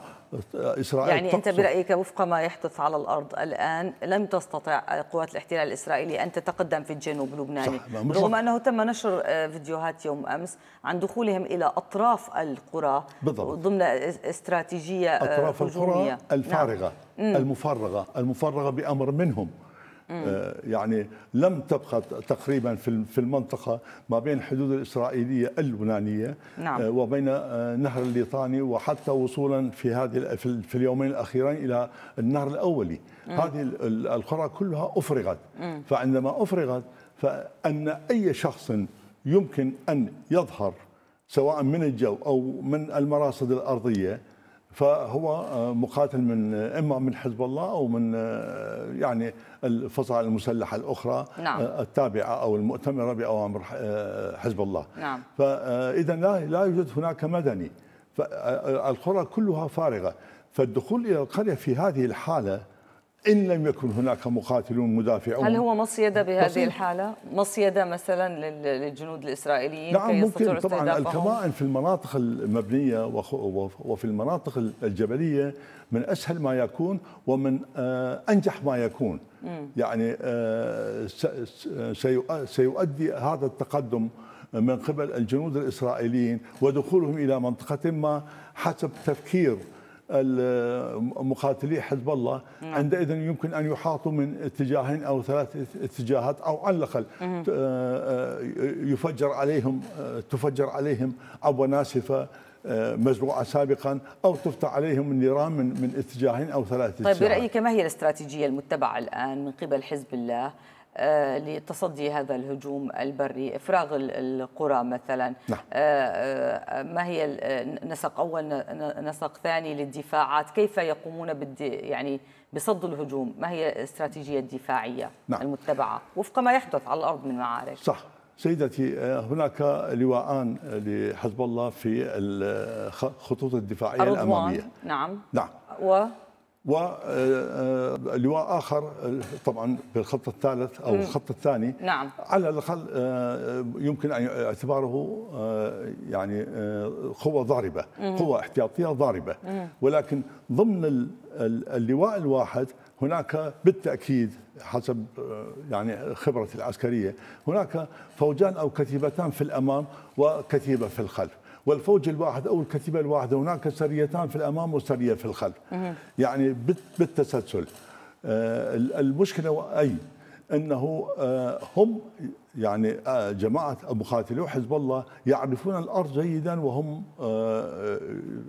إسرائيل يعني أنت برأيك وفق ما يحدث على الأرض الآن لم تستطع قوات الاحتلال الإسرائيلي أن تتقدم في الجنوب اللبناني رغم أنه تم نشر فيديوهات يوم أمس عن دخولهم إلى أطراف القرى بالضبط. ضمن استراتيجية أطراف هجومية. القرى الفارغة نعم. المفرغة المفرغة بأمر منهم آه يعني لم تبقى تقريبا في المنطقة ما بين الحدود الإسرائيلية اللبنانيه نعم. آه وبين آه نهر الليطاني وحتى وصولا في هذه في اليومين الأخيرين إلى النهر الاولي مم. هذه القرى كلها أفرغت مم. فعندما أفرغت فأن أي شخص يمكن أن يظهر سواء من الجو أو من المراصد الأرضية فهو مقاتل من إما من حزب الله أو من يعني الفصائل المسلحة الأخرى نعم. التابعة أو المؤتمرة بأوامر حزب الله نعم. فاذا لا لا يوجد هناك مدني فالقرى كلها فارغة فالدخول إلى القرية في هذه الحالة إن لم يكن هناك مقاتلون مدافعون هل هو مصيدة بهذه بسيط. الحالة؟ مصيدة مثلا للجنود الإسرائيليين نعم ممكن طبعا الكمائن في المناطق المبنية وفي المناطق الجبلية من أسهل ما يكون ومن أنجح ما يكون مم. يعني سيؤدي هذا التقدم من قبل الجنود الإسرائيليين ودخولهم إلى منطقة ما حسب تفكير المقاتلي حزب الله نعم. عندئذ يمكن أن يحاطوا من اتجاهين أو ثلاث اتجاهات أو على الأقل يفجر عليهم تفجر عليهم عبوه ناسفة مزروعة سابقا أو تفتح عليهم النيران من من اتجاهين أو ثلاث طيب برأيك ما هي الاستراتيجية المتبعة الآن من قبل حزب الله؟ لتصدي هذا الهجوم البري. إفراغ القرى مثلا. نعم. ما هي نسق أول نسق ثاني للدفاعات؟ كيف يقومون بالدي يعني بصد الهجوم؟ ما هي الاستراتيجية الدفاعية نعم. المتبعة؟ وفق ما يحدث على الأرض من معارك. صح. سيدتي هناك لواءان لحزب الله في الخطوط الدفاعية الرضوان. الأمامية. نعم. نعم. و؟ ولواء آخر طبعا بالخط الثالث أو الخط الثاني. نعم. على الأقل يمكن أن اعتباره يعني قوة ضاربة قوة احتياطية ضاربة. ولكن ضمن اللواء الواحد هناك بالتأكيد حسب يعني خبرتي العسكرية هناك فوجان أو كتيبتان في الأمام وكتيبة في الخلف. والفوج الواحد أو الكتيبة الواحدة هناك سريتان في الأمام وسرية في الخلف. يعني بالتسلسل. المشكلة أي؟ إنه هم يعني جماعة مقاتلو حزب الله يعرفون الأرض جيدا وهم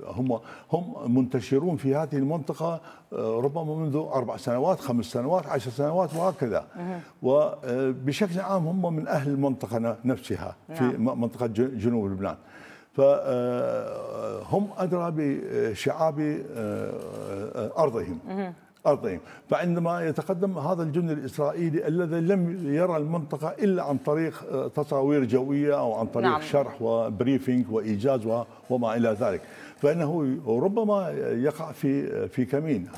هم هم منتشرون في هذه المنطقة ربما منذ أربع سنوات خمس سنوات عشر سنوات وهكذا. وبشكل عام هم من أهل المنطقة نفسها في منطقة جنوب لبنان. فهم أدرى بشعاب أرضهم. أرضهم. فعندما يتقدم هذا الجندي الإسرائيلي الذي لم يرى المنطقة إلا عن طريق تصاوير جوية أو عن طريق نعم. شرح وبريفينج وإيجاز وما إلى ذلك. فإنه ربما يقع في في كمين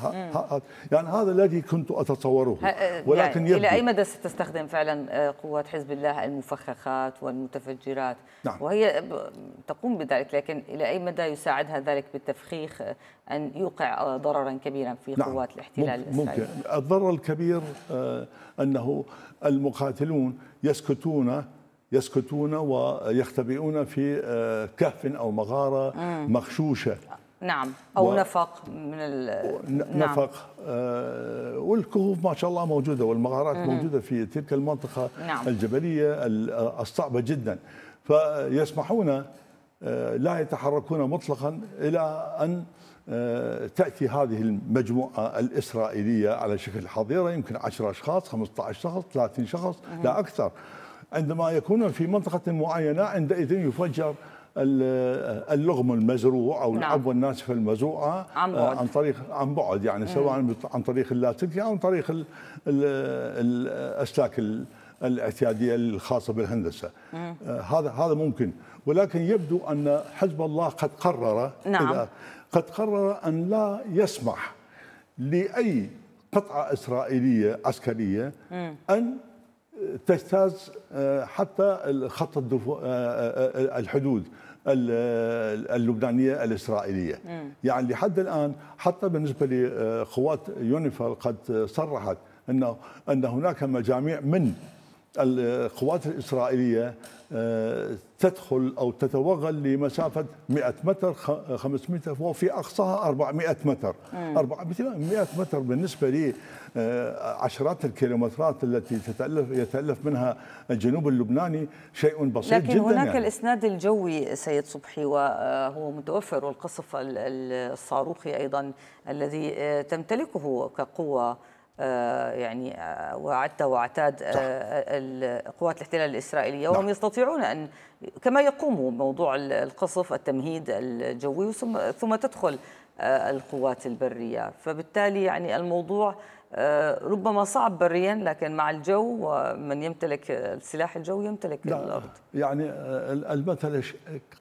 يعني هذا الذي كنت اتصوره ولكن يعني إلى أي مدى ستستخدم فعلا قوات حزب الله المفخخات والمتفجرات نعم. وهي تقوم بذلك لكن إلى أي مدى يساعدها ذلك بالتفخيخ أن يوقع ضررا كبيرا في نعم. قوات الاحتلال ممكن. الإسرائيلي ممكن الضرر الكبير أنه المقاتلون يسكتون يسكتون ويختبئون في آه، كهف أو مغارة مم. مغشوشة نعم أو و... نفق من ال... نعم. نفق آه والكهوف ما شاء الله موجودة والمغارات مم. موجودة في تلك المنطقة نعم. الجبلية الصعبة جدا فيسمحون آه لا يتحركون مطلقا إلى أن آه، تأتي هذه المجموعة الإسرائيلية على شكل حظيرة يمكن 10 أشخاص 15 شخص 30 شخص لا أكثر عندما يكونون في منطقة معينة عندئذ يفجر اللغم المزروع أو نعم. العبوه الناسفه المزروعة عن بعد. آه، عن طريق عن بعد يعني مم. سواء عن طريق اللاسلكي أو عن طريق الاسلاك الاعتيادية الخاصة بالهندسة مم. آه، هذا هذا ممكن ولكن يبدو أن حزب الله قد قرر نعم. قد قرر أن لا يسمح لأي قطعة إسرائيلية عسكرية مم. أن تجتاز آه، حتى خط آه، آه، الحدود اللبنانية الإسرائيلية. يعني لحد الآن حتى بالنسبة لقوات يونيفر قد صرحت إنه إن هناك مجاميع من القوات الإسرائيلية تدخل أو تتوغل لمسافة 100 متر 500 متر وفي أقصاها 400 متر 400 متر بالنسبة لي آه، عشرات الكيلومترات التي تتألف يتألف منها الجنوب اللبناني شيء بسيط لكن جدا هناك يعني. الإسناد الجوي سيد صبحي وهو متوفر والقصف الصاروخي أيضا الذي آه، تمتلكه كقوة يعني وعدت واعتاد قوات الاحتلال الإسرائيلية. وهم نعم. يستطيعون أن كما يقوموا بموضوع القصف التمهيد الجوي ثم تدخل القوات البرية. فبالتالي يعني الموضوع آه، ربما صعب بريا لكن مع الجو ومن يمتلك السلاح الجوي يمتلك الأرض. يعني آه، المثل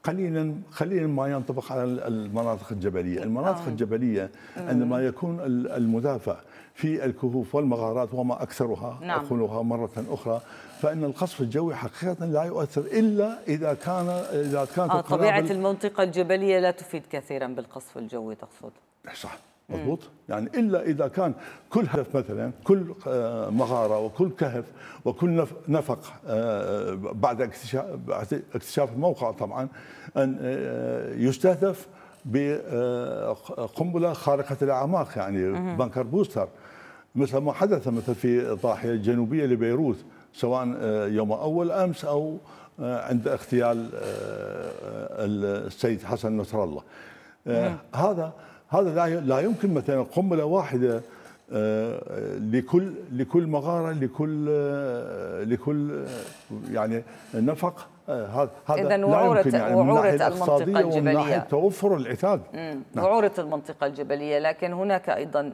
قليلا قليلا ما ينطبق على المناطق الجبلية، المناطق آه. الجبليه عندما يكون المدافع في الكهوف والمغارات وما أكثرها نعم. اقولها مرة أخرى. فإن القصف الجوي حقيقة لا يؤثر إلا إذا كان إذا كانت آه طبيعة المنطقة الجبلية لا تفيد كثيرا بالقصف الجوي تقصد. صح مضبوط. يعني إلا إذا كان كل هدف مثلا كل آه، مغارة وكل كهف وكل نفق آه، بعد اكتشاف بعد اكتشاف الموقع طبعا أن آه، يستهدف بقنبله خارقة الأعماق يعني بنكر بوستر. مثل ما حدث مثل في الضاحية الجنوبية لبيروت سواء يوم أول أمس أو عند اغتيال السيد حسن نصر الله. هذا هذا لا يمكن مثلا قنبلة واحدة آه، لكل لكل مغارة لكل آه، لكل يعني نفق آه، هذا هذا لا يمكن يعني وعورة المنطقة الجبلية ومن ناحية توفر العتاد. نعم. وعورة المنطقة الجبلية لكن هناك أيضا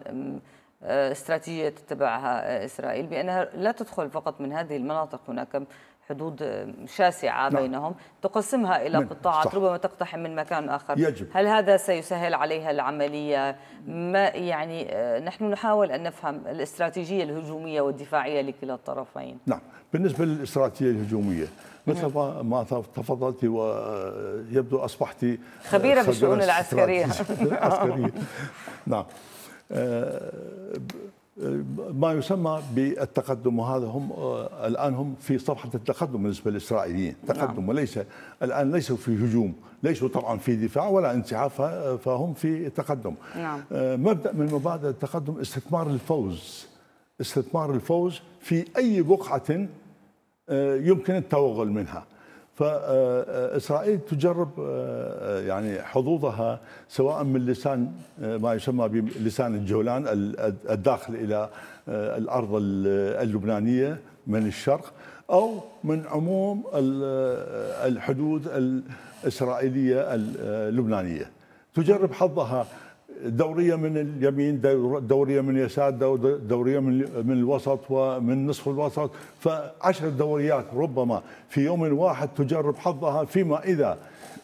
استراتيجية تتبعها إسرائيل بأنها لا تدخل فقط من هذه المناطق. هناك حدود شاسعة نعم. بينهم تقسمها إلى قطاعات صح. ربما تقتحم من مكان آخر. يجب. هل هذا سيسهل عليها العملية؟ ما يعني آه، نحن نحاول أن نفهم الاستراتيجية الهجومية والدفاعية لكلا الطرفين. نعم. بالنسبة للاستراتيجية الهجومية مثل ما تفضلت ويبدو أصبحت خبيرة بالشؤون العسكرية. العسكرية. نعم. ما يسمى بالتقدم وهذا هم آه، الآن هم في صفحة التقدم بالنسبة للإسرائيليين تقدم نعم. وليس الآن ليسوا في هجوم ليسوا طبعا في دفاع ولا انسحاب فهم في تقدم نعم. آه، مبدأ من مبادئ التقدم استثمار الفوز استثمار الفوز في أي بقعة آه، يمكن التوغل منها فإسرائيل تجرب آه، يعني حظوظها سواء من لسان آه، ما يسمى بلسان الجولان الداخل إلى آه، الأرض اللبنانية من الشرق أو من عموم الحدود الإسرائيلية اللبنانية. تجرب حظها دورية من اليمين دوريه من اليسار دورية من من الوسط ومن نصف الوسط. فعشر دوريات ربما في يوم واحد تجرب حظها فيما إذا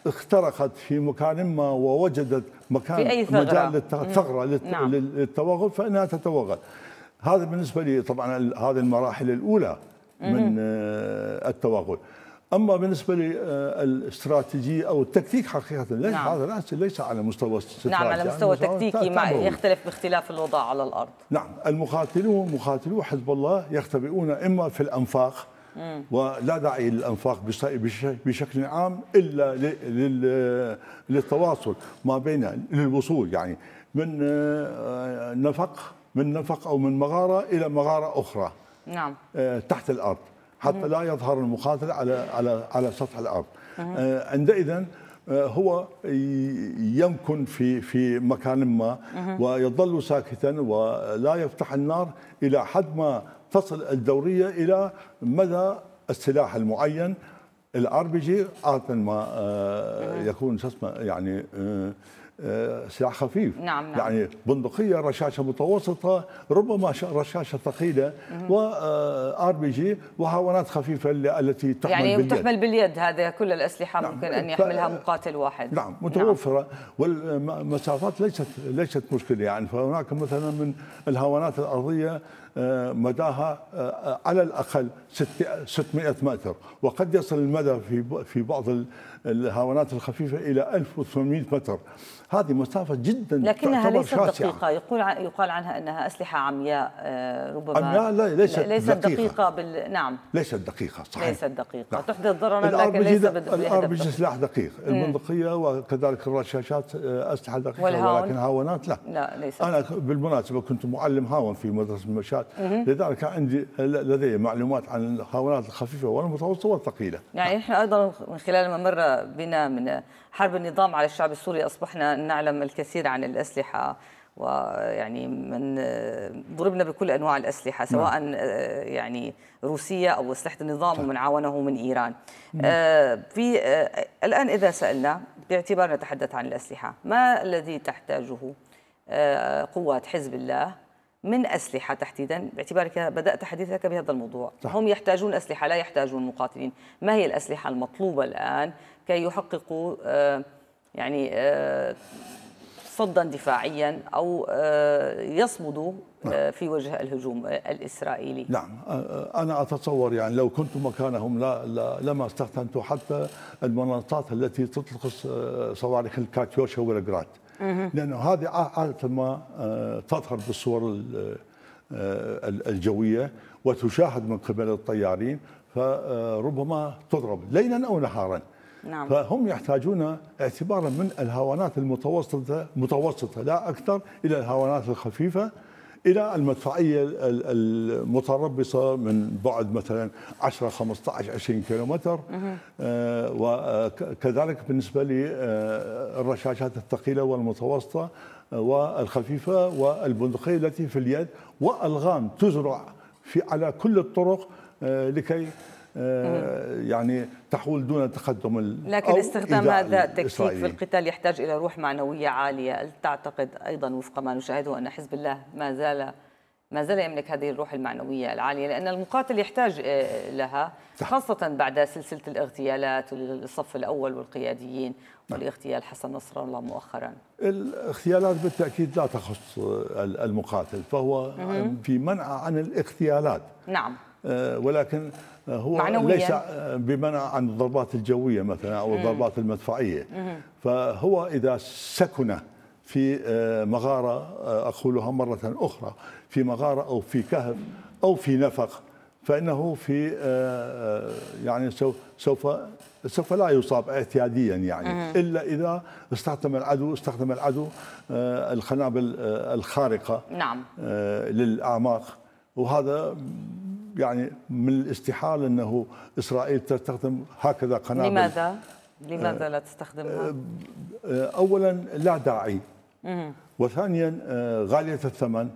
اخترقت في مكان ما ووجدت مكان في أي ثغرة. مجال للثغره نعم. للتوغل فإنها تتوغل. هذا بالنسبة لي طبعا هذه المراحل الأولى من آه، التوغل. أما بالنسبة للاستراتيجيه أو التكتيك حقيقة ليس نعم. هذا ليس- على مستوى نعم على مستوى تكتيكي مع تابعوي. يختلف باختلاف الوضع على الأرض. نعم المقاتلون مقاتلو حزب الله يختبئون إما في الأنفاق ولا داعي للأنفاق بش- بش- بشكل عام إلا للتواصل ما بين للوصول. يعني من آه، نفق من نفق أو من مغارة إلى مغارة أخرى نعم. آه، تحت الأرض. حتى لا يظهر المقاتل على على على سطح الأرض. آه، عندئذ آه، هو يمكن في في مكان ما ويظل ساكتا ولا يفتح النار إلى حد ما تصل الدورية إلى مدى السلاح المعين. الار بي جي عاده ما آه، يكون شو اسمه يعني سلاح خفيف. نعم، نعم. يعني بندقية رشاشة متوسطة ربما رشاشة ثقيلة وار بي جي وهاونات خفيفة التي تحمل يعني باليد. تحمل باليد هذا كل الأسلحة نعم. ممكن أن يحملها مقاتل واحد. نعم متوفرة. والمسافات ليست ليست مشكلة. يعني فهناك مثلا من الهاونات الأرضية آه، مداها آه، على الأقل ست- 600 متر. وقد يصل المدى في في بعض الهاونات الخفيفة إلى 1800 متر. هذه مسافة جدا لكنها ليست شاسعة. دقيقة. يقول يقال عنها أنها أسلحة عمياء آه، ربما عمياء؟ لا، ليست ليست دقيقة. دقيقة بال... نعم. ليست دقيقة صحيح. ليست دقيقة. نعم. تحدث ضررا لكن بي ليس جي بد- الار بي جي سلاح دقيق. المنطقية وكذلك الرشاشات آه، أسلحة دقيقة والهاون؟ ولكن هاونات لا. لا ليست. أنا بالمناسبة كنت معلم هاون في مدرسة المشاة. لذلك عندي لدي معلومات عن الهاونات الخفيفة والمتوسطة والثقيلة. يعني نحن أيضا من خلال ما بنا من حرب النظام على الشعب السوري. أصبحنا نعلم الكثير عن الأسلحة ويعني من ضربنا بكل أنواع الأسلحة سواء آه، يعني روسية أو أسلحة النظام ومن عاونه من إيران. آه، في آه، الآن إذا سألنا باعتبار نتحدث عن الأسلحة، ما الذي تحتاجه آه، قوات حزب الله من أسلحة تحديدا؟ باعتبارك بدأت حديثك بهذا الموضوع. صح. هم يحتاجون أسلحة لا يحتاجون مقاتلين. ما هي الأسلحة المطلوبة الآن كي يحققوا آه، يعني آه، صدا دفاعيا أو آه، يصمدوا آه، في وجه الهجوم الإسرائيلي. نعم. أنا أتصور يعني لو كنت مكانهم لا, لا لما استخدمت حتى المناطات التي تطلق صواريخ الكاتيوشا والجراد لأنه هذه عادة ما تظهر بالصور ال- ال- الجوية وتشاهد من قبل الطيارين فربما تضرب ليلا أو نهارا. نعم. فهم يحتاجون اعتبارا من الهاونات المتوسطة متوسطة لا أكثر إلى الهاونات الخفيفة إلى المدفعية ال- ال- المتربصة من بعد مثلا 10 15 20 كيلومتر آه، وكذلك بالنسبة للرشاشات الثقيلة والمتوسطة آه، والخفيفة والبندقية التي في اليد وألغام تزرع في على كل الطرق آه، لكي آه، يعني تحول دون تقدم لكن استخدام هذا التكتيك في. القتال يحتاج إلى روح معنوية عالية. هل تعتقد أيضا وفق ما نشاهده أن حزب الله ما زال ما زال يملك هذه الروح المعنوية العالية؟ لأن المقاتل يحتاج آه، لها خاصة بعد سلسلة الاغتيالات للصف الأول والقياديين والاغتيال حسن نصر الله مؤخرا. الاغتيالات بالتأكيد لا تخص المقاتل فهو في منع عن الاغتيالات. نعم. آه، ولكن هو معنوياً. ليس آه، بمنع عن الضربات الجوية مثلا أو الضربات المدفعية. فهو إذا سكن في آه، مغارة آه، أقولها مرة أخرى في مغارة أو في كهف أو في نفق فإنه في آه، آه، يعني سو- سوف سوف لا يصاب اعتياديا يعني. إلا إذا استخدم العدو استخدم العدو آه، القنابل آه، الخارقة نعم. آه، للأعماق. وهذا يعني من الاستحالة إنه إسرائيل تستخدم هكذا قنابل. لماذا؟ لماذا لا تستخدمها؟ آه، اولا لا داعي. وثانيا آه، غالية الثمن.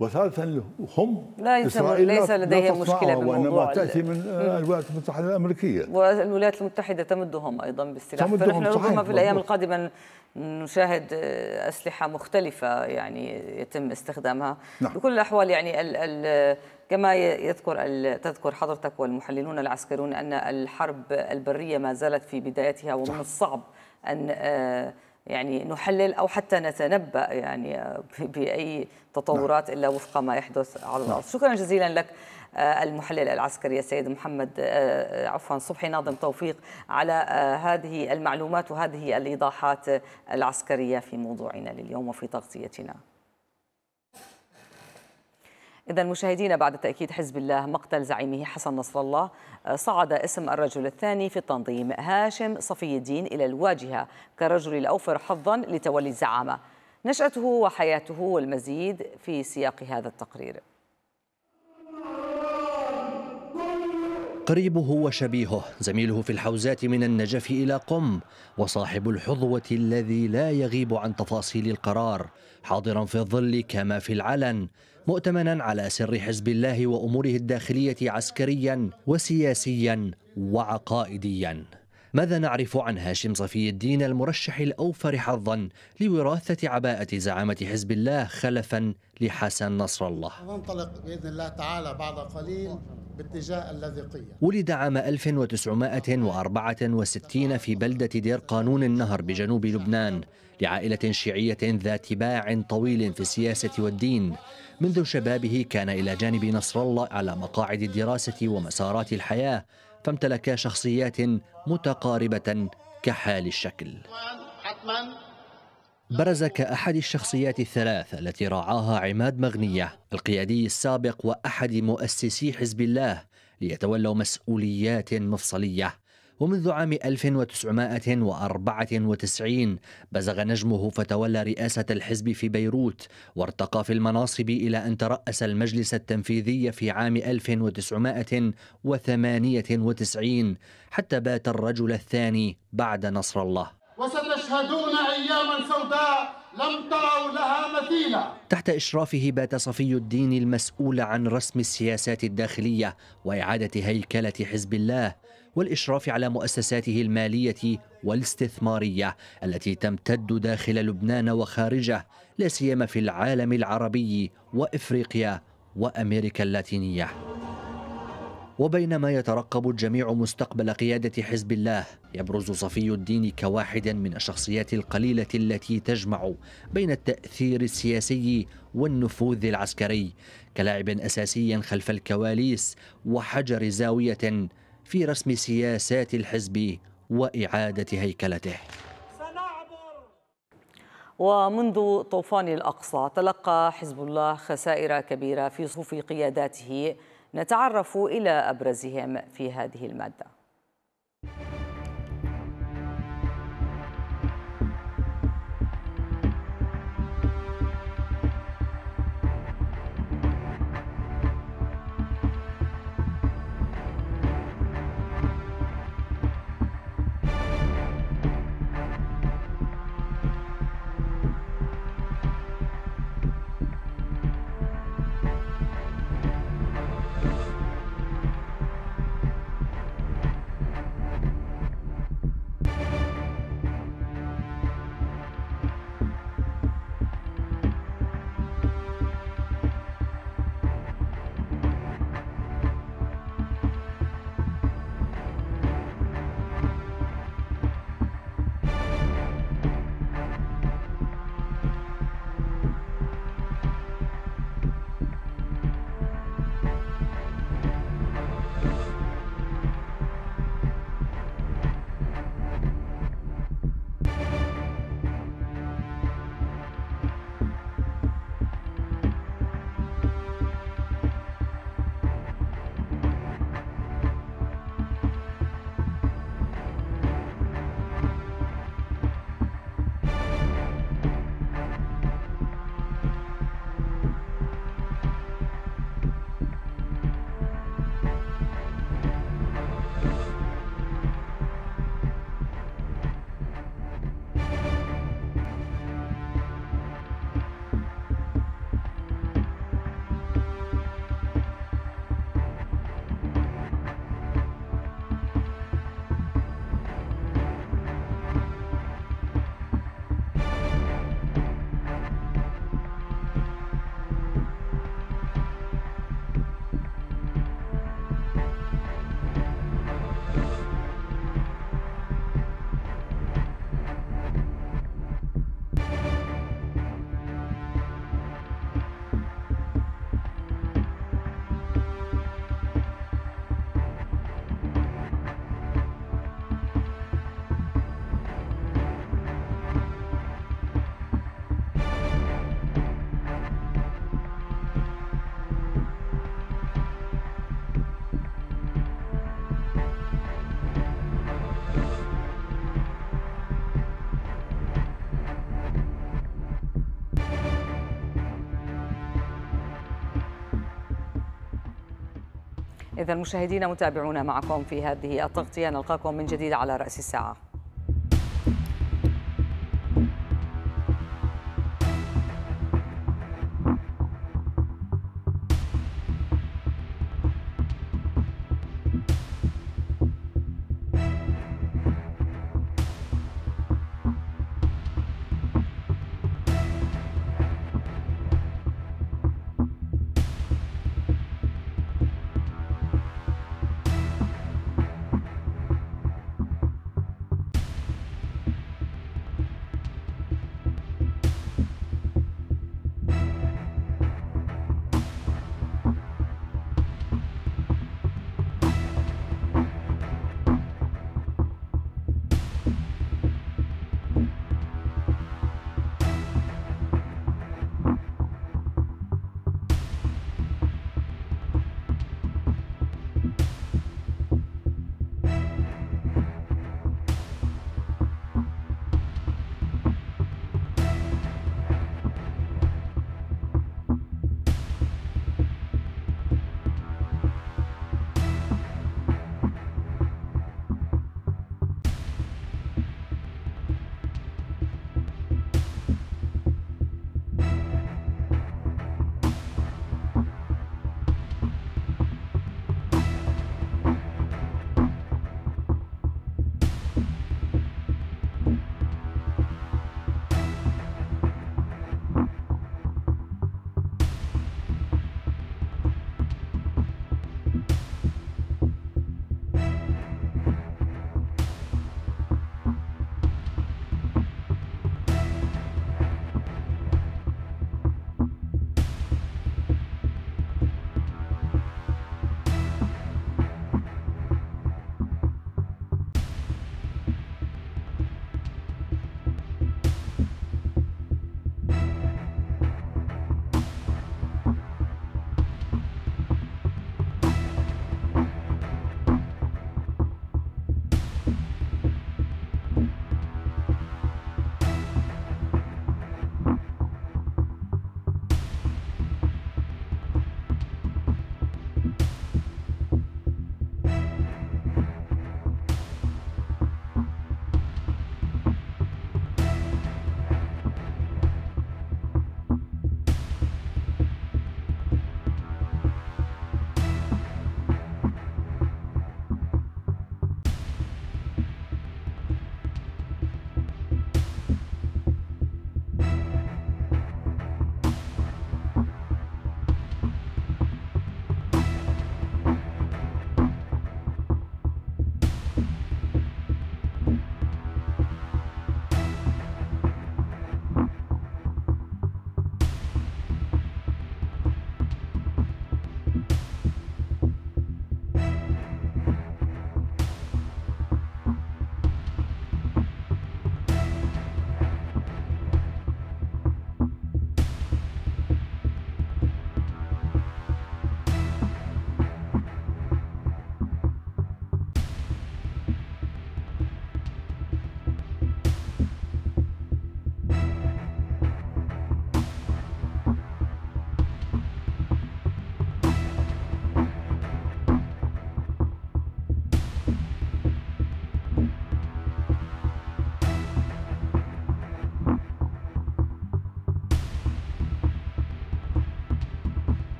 وثالثا هم لا إسرائيل ليس لديهم مشكلة بالموضوع وإنما ال- تأتي من آه، الولايات المتحدة الأمريكية. والولايات المتحدة تمدهم أيضا بالسلاح تمدهم، فنحن ربما في الأيام. القادمة نشاهد آه، أسلحة مختلفة يعني يتم استخدامها. نعم. بكل الأحوال يعني ال ال كما يذكر تذكر حضرتك والمحللون العسكريون أن الحرب البرية ما زالت في بدايتها ومن الصعب أن يعني نحلل أو حتى نتنبأ يعني بأي تطورات إلا وفق ما يحدث على الأرض. شكرا جزيلا لك. المحلل العسكري السيد محمد عفوا صبحي ناظم توفيق على هذه المعلومات وهذه الإيضاحات العسكرية في موضوعنا لليوم وفي تغطيتنا. إذا مشاهدينا بعد تأكيد حزب الله مقتل زعيمه حسن نصر الله صعد اسم الرجل الثاني في التنظيم هاشم صفي الدين إلى الواجهة كالرجل الأوفر حظا لتولي الزعامة. نشأته وحياته والمزيد في سياق هذا التقرير. قريبه وشبيهه. زميله في الحوزات من النجف إلى قم وصاحب الحظوة الذي لا يغيب عن تفاصيل القرار. حاضرا في الظل كما في العلن مؤتمنا على سر حزب الله وأموره الداخلية عسكريا وسياسيا وعقائديا. ماذا نعرف عن هاشم صفي الدين المرشح الأوفر حظا لوراثة عباءة زعامة حزب الله خلفا لحسن نصر الله؟ ننطلق بإذن الله تعالى بعد قليل باتجاه اللاذقيه ولد عام 1964 في بلدة دير قانون النهر بجنوب لبنان لعائلة شيعية ذات باع طويل في السياسة والدين. منذ شبابه كان إلى جانب نصر الله على مقاعد الدراسة ومسارات الحياة. فامتلك شخصيات متقاربة كحال الشكل. برز كأحد الشخصيات الثلاث التي راعاها عماد مغنية القيادي السابق وأحد مؤسسي حزب الله ليتولوا مسؤوليات مفصلية. ومنذ عام 1994 بزغ نجمه فتولى رئاسة الحزب في بيروت وارتقى في المناصب إلى أن ترأس المجلس التنفيذي في عام 1998 حتى بات الرجل الثاني بعد نصر الله. وستشهدون أياما سوداء لم تروا لها مثيلا. تحت إشرافه بات صفي الدين المسؤول عن رسم السياسات الداخلية وإعادة هيكلة حزب الله والإشراف على مؤسساته المالية والاستثمارية التي تمتد داخل لبنان وخارجه لا سيما في العالم العربي وإفريقيا وأمريكا اللاتينية. وبينما يترقب الجميع مستقبل قيادة حزب الله يبرز صفي الدين كواحد من الشخصيات القليلة التي تجمع بين التأثير السياسي والنفوذ العسكري كلاعب أساسي خلف الكواليس وحجر زاوية في رسم سياسات الحزب وإعادة هيكلته. ومنذ طوفان الأقصى تلقى حزب الله خسائر كبيرة في صفوف قياداته. نتعرف إلى أبرزهم في هذه المادة. إذا مشاهدينا متابعونا معكم في هذه التغطية. نلقاكم من جديد على رأس الساعة.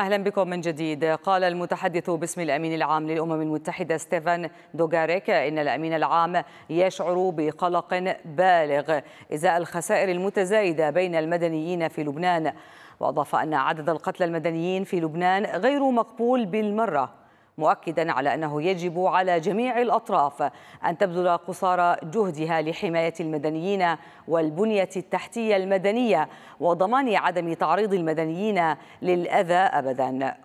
أهلا بكم من جديد. قال المتحدث باسم الأمين العام للأمم المتحدة ستيفان دوغاريك إن الأمين العام يشعر بقلق بالغ. إزاء الخسائر المتزايدة بين المدنيين في لبنان. وأضاف أن عدد القتلى المدنيين في لبنان غير مقبول بالمرة. مؤكدا على أنه يجب على جميع الأطراف أن تبذل قصارى جهدها لحماية المدنيين والبنية التحتية المدنية وضمان عدم تعريض المدنيين للأذى أبداً.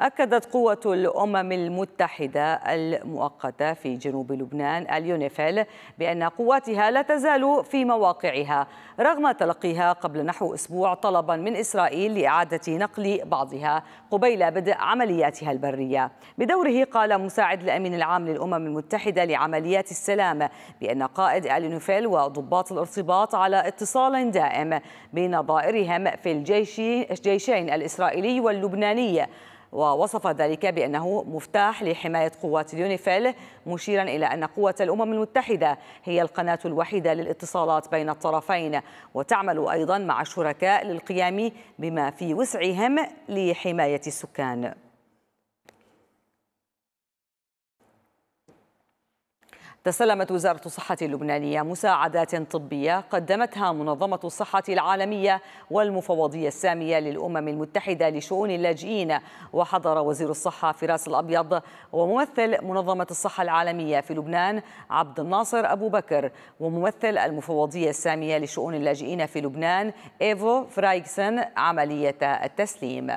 أكدت قوة الأمم المتحدة المؤقتة في جنوب لبنان اليونيفيل بأن قواتها لا تزال في مواقعها رغم تلقيها قبل نحو أسبوع طلبا من إسرائيل لإعادة نقل بعضها قبيل بدء عملياتها البرية. بدوره قال مساعد الأمين العام للأمم المتحدة لعمليات السلام بأن قائد اليونيفيل وضباط الارتباط على اتصال دائم بنظائرهم في الجيشين الإسرائيلي واللبناني ووصف ذلك بأنه مفتاح لحماية قوات اليونيفيل مشيرا إلى أن قوة الأمم المتحدة هي القناة الوحيدة للاتصالات بين الطرفين. وتعمل أيضا مع الشركاء للقيام بما في وسعهم لحماية السكان. تسلمت وزارة الصحة اللبنانية مساعدات طبية قدمتها منظمة الصحة العالمية والمفوضية السامية للأمم المتحدة لشؤون اللاجئين. وحضر وزير الصحة فراس الأبيض وممثل منظمة الصحة العالمية في لبنان عبد الناصر أبو بكر وممثل المفوضية السامية لشؤون اللاجئين في لبنان إيفو فرايكسن عملية التسليم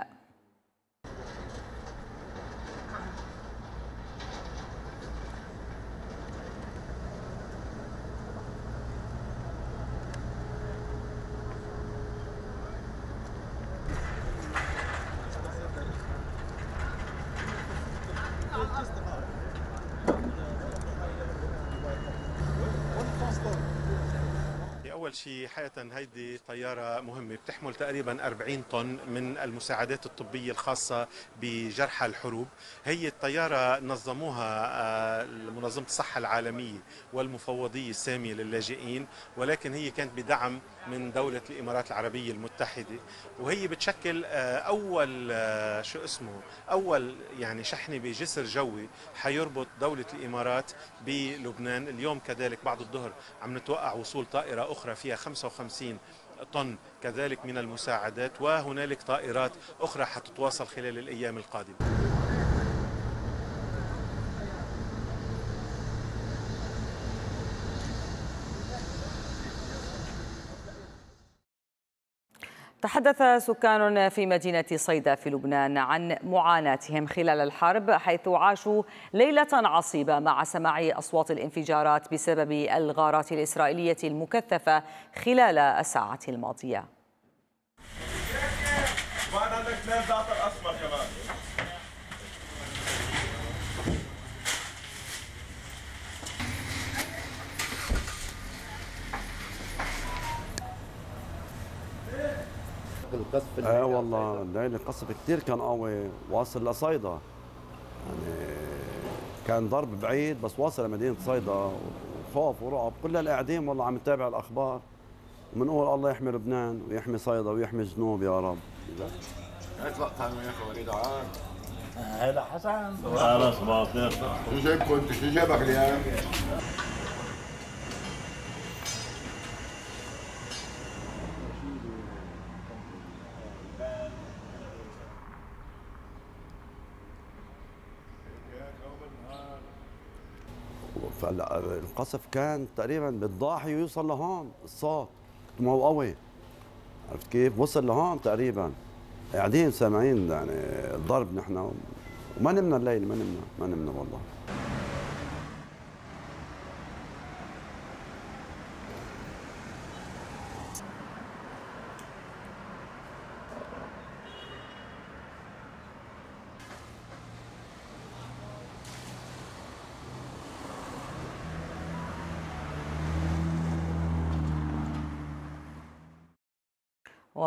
اول شيء حقيقه هيدي طيارة مهمة بتحمل تقريبا 40 طن من المساعدات الطبية الخاصة بجرحى الحروب. هي الطيارة نظموها آه، منظمه الصحة العالمية والمفوضية السامية للاجئين ولكن هي كانت بدعم من دولة الإمارات العربية المتحدة وهي بتشكل آه، أول آه، شو اسمه أول يعني شحنة بجسر جوي حيربط دولة الإمارات بلبنان. اليوم كذلك بعد الظهر عم نتوقع وصول طائرة أخرى فيها 55 طن كذلك من المساعدات وهنالك طائرات أخرى حتتواصل خلال الأيام القادمة. تحدث سكان في مدينة صيدا في لبنان عن معاناتهم خلال الحرب حيث عاشوا ليلة عصيبة مع سماع أصوات الانفجارات بسبب الغارات الإسرائيلية المكثفة خلال الساعات الماضية. القصف آه والله الليل القصف كثير كان قوي واصل لصيدا يعني كان ضرب بعيد بس واصل لمدينة صيدا وخوف ورعب. كل القاعدين والله عم نتابع الأخبار وبنقول الله يحمي لبنان ويحمي صيدا ويحمي الجنوب يا رب. تعالوا يا أخي وليد عاد هذا حسن. خلاص باطل شو جايبكم انت؟ شو جايبك اليوم؟ فالقصف كان تقريبا بالضاحي ويوصل لهون الصوت ما هو قوي. عرفت كيف؟ وصل لهون تقريبا. قاعدين سامعين يعني الضرب نحن. وما نمنا الليل ما نمنا ما نمنا والله.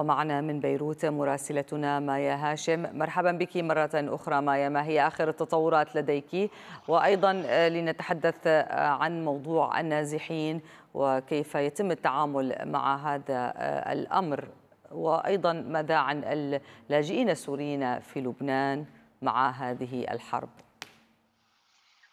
ومعنا من بيروت مراسلتنا مايا هاشم. مرحبا بك مرة أخرى مايا. ما هي آخر التطورات لديك؟ وأيضا لنتحدث عن موضوع النازحين وكيف يتم التعامل مع هذا الأمر. وأيضا ماذا عن اللاجئين السوريين في لبنان مع هذه الحرب؟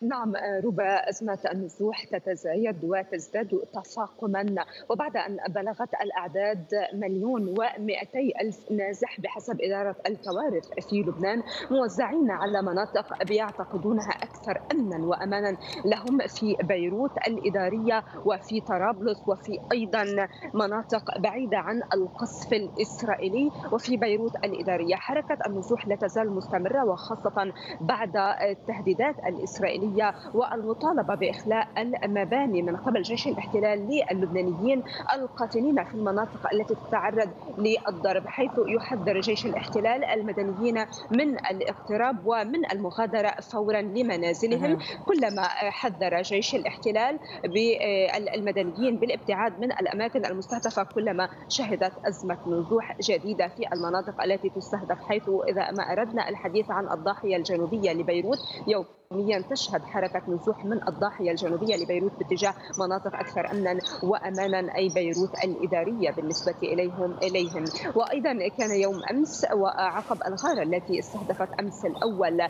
نعم ربا أزمة النزوح تتزايد وتزداد تفاقما. وبعد أن بلغت الأعداد مليون ومئتي ألف نازح بحسب إدارة الكوارث في لبنان موزعين على مناطق بيعتقدونها أكثر أمنا وأمانا لهم في بيروت الإدارية وفي طرابلس وفي أيضا مناطق بعيدة عن القصف الإسرائيلي وفي بيروت الإدارية. حركة النزوح لا تزال مستمرة وخاصة بعد التهديدات الإسرائيلية السورية والمطالبة بإخلاء المباني من قبل جيش الاحتلال للبنانيين القاتلين في المناطق التي تتعرض للضرب حيث يحذر جيش الاحتلال المدنيين من الاقتراب ومن المغادرة فورا لمنازلهم. كلما حذر جيش الاحتلال بالمدنيين بالابتعاد من الأماكن المستهدفة كلما شهدت أزمة نزوح جديدة في المناطق التي تستهدف حيث إذا ما أردنا الحديث عن الضاحية الجنوبية لبيروت يوم يوميا تشهد حركة نزوح من الضاحية الجنوبية لبيروت باتجاه مناطق أكثر أمنا وأمانا أي بيروت الإدارية بالنسبة إليهم إليهم. وأيضا كان يوم أمس وعقب الغارة التي استهدفت أمس الأول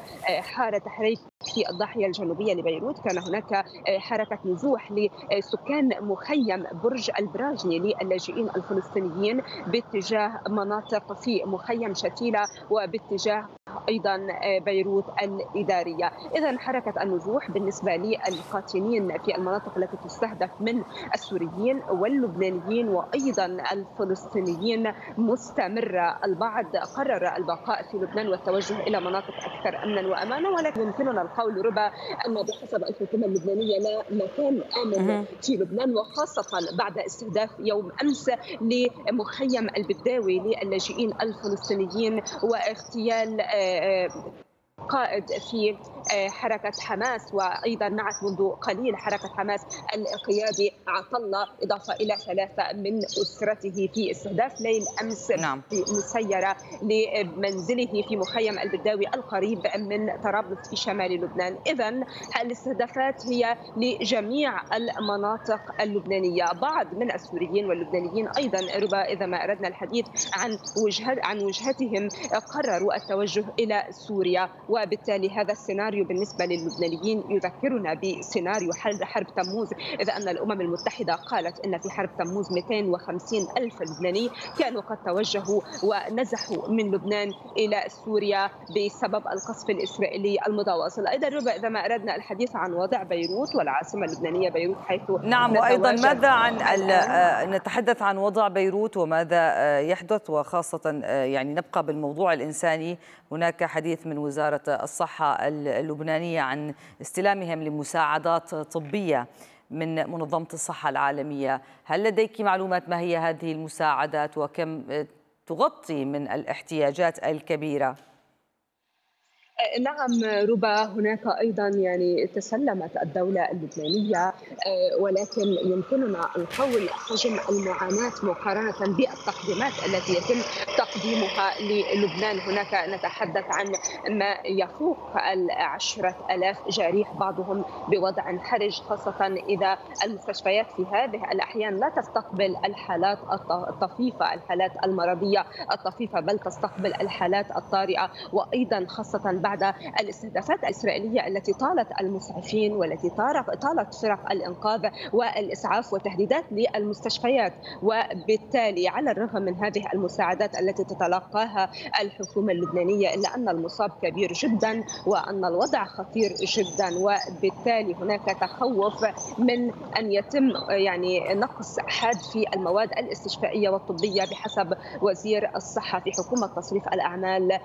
حارة تحريك في الضاحية الجنوبية لبيروت كان هناك حركة نزوح لسكان مخيم برج البراجني للاجئين الفلسطينيين باتجاه مناطق في مخيم شتيلة وباتجاه أيضا بيروت الإدارية، اذا حركة النزوح بالنسبة للقاتلين في المناطق التي تستهدف من السوريين واللبنانيين وأيضا الفلسطينيين مستمره، البعض. قرر البقاء في لبنان والتوجه إلى مناطق أكثر امنا وامانا ولكن يمكننا القول ربا ان بحسب الحكومة اللبنانية لا مكان آمن في لبنان وخاصة بعد استهداف يوم أمس لمخيم البداوي للاجئين الفلسطينيين واغتيال قائد في حركة حماس وأيضا نعت منذ قليل حركة حماس القيادي عطلة إضافة إلى ثلاثة من أسرته في استهداف ليل أمس نعم. مسيرة لمنزله في مخيم البداوي القريب من طرابلس في شمال لبنان إذا الاستهدافات هي لجميع المناطق اللبنانية بعض من السوريين واللبنانيين أيضا ربما إذا ما أردنا الحديث عن وجهة عن وجهتهم قرروا التوجه إلى سوريا وبالتالي هذا السيناريو بالنسبة للبنانيين يذكرنا بسيناريو حرب تموز إذا أن الأمم المتحدة قالت أن في حرب تموز 250 ألف لبناني كانوا قد توجهوا ونزحوا من لبنان إلى سوريا بسبب القصف الإسرائيلي المتواصل. أيضا ربما إذا ما أردنا الحديث عن وضع بيروت والعاصمة اللبنانية بيروت حيث نعم وأيضا ماذا عن نتحدث عن وضع بيروت وماذا يحدث وخاصة يعني نبقى بالموضوع الإنساني. هناك حديث من وزارة الصحة اللبنانية عن استلامهم لمساعدات طبية من منظمة الصحة العالمية هل لديك معلومات ما هي هذه المساعدات وكم تغطي من الاحتياجات الكبيرة؟ نعم ربا هناك أيضا يعني تسلمت الدولة اللبنانية ولكن يمكننا القول حجم المعاناة مقارنة بالتقديمات التي يتم تقديمها للبنان. هناك نتحدث عن ما يفوق العشرة ألاف جريح بعضهم بوضع حرج خاصة إذا المستشفيات في هذه الأحيان لا تستقبل الحالات الطفيفة الحالات المرضية الطفيفة بل تستقبل الحالات الطارئة. وأيضا خاصة بعد الاستهدافات الإسرائيلية التي طالت المسعفين والتي طالت فرق الإنقاذ والإسعاف وتهديدات للمستشفيات. وبالتالي على الرغم من هذه المساعدات التي تتلقاها الحكومة اللبنانية إلا أن المصاب كبير جدا وأن الوضع خطير جدا. وبالتالي هناك تخوف من أن يتم يعني نقص حاد في المواد الاستشفائية والطبية بحسب وزير الصحة في حكومة تصريف الأعمال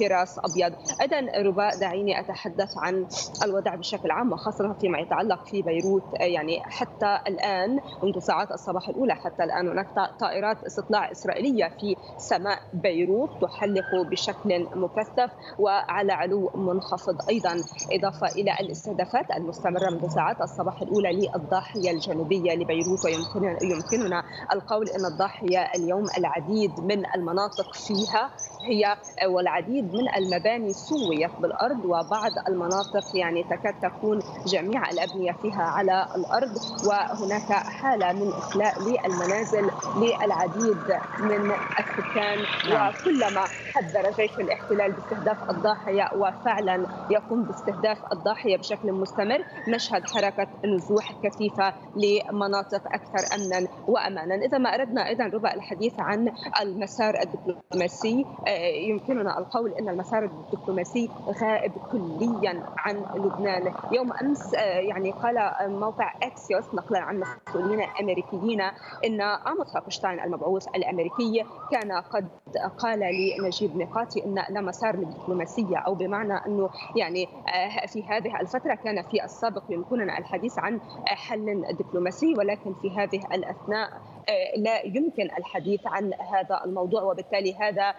فراس أبيض. أيضا رباء دعيني أتحدث عن الوضع بشكل عام وخاصة فيما يتعلق في بيروت يعني حتى الآن منذ ساعات الصباح الأولى حتى الآن هناك طائرات استطلاع إسرائيلية في سماء بيروت تحلق بشكل مكثف وعلى علو منخفض أيضا إضافة إلى الاستهدافات المستمرة منذ ساعات الصباح الأولى للضاحية الجنوبية لبيروت ويمكننا يمكننا القول أن الضاحية اليوم العديد من المناطق فيها هي والعديد من المباني سويت بالارض وبعض المناطق يعني تكاد تكون جميع الأبنية فيها على الأرض وهناك حالة من إخلاء للمنازل للعديد من السكان. نعم. وكلما حذر جيش الاحتلال باستهداف الضاحية وفعلا يقوم باستهداف الضاحية بشكل مستمر نشهد حركة نزوح كثيفة لمناطق أكثر امنا وامانا. إذا ما أردنا أيضا ربع الحديث عن المسار الدبلوماسي. يمكننا القول إن المسار الدبلوماسي غائب كليا عن لبنان. يوم أمس يعني قال موقع اكسيوس نقلا عن مسؤولين أمريكيين إن آموس هوكشتاين المبعوث الأمريكي كان قد قال لنجيب ميقاتي إن لا مسار للدبلوماسية أو بمعنى إنه يعني في هذه الفترة كان في السابق يمكننا الحديث عن حل دبلوماسي ولكن في هذه الأثناء لا يمكن الحديث عن هذا الموضوع وبالتالي هذا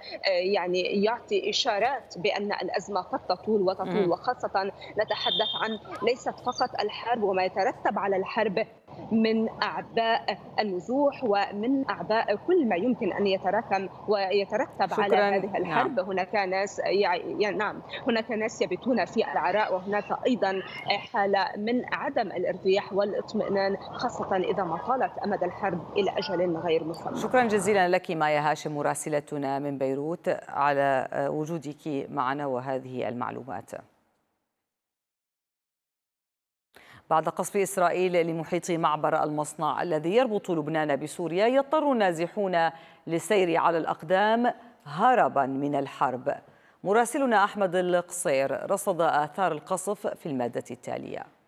يعني يعطي إشارات بأن الأزمة قد تطول وتطول. وخاصة نتحدث عن ليست فقط الحرب وما يترتب على الحرب من أعباء النزوح ومن أعباء كل ما يمكن أن يتراكم ويترتب شكراً. على هذه الحرب نعم. هناك ناس يعني نعم هناك ناس يبيتون في العراء وهناك أيضا حالة من عدم الارتياح والاطمئنان خاصة إذا ما طالت أمد الحرب إلى أجل غير مسمى شكرا جزيلا لك مايا هاشم مراسلتنا من بيروت على وجودك معنا وهذه المعلومات بعد قصف إسرائيل لمحيط معبر المصنع الذي يربط لبنان بسوريا يضطر النازحون للسير على الأقدام هربا من الحرب. مراسلنا أحمد القصير رصد آثار القصف في المادة التالية.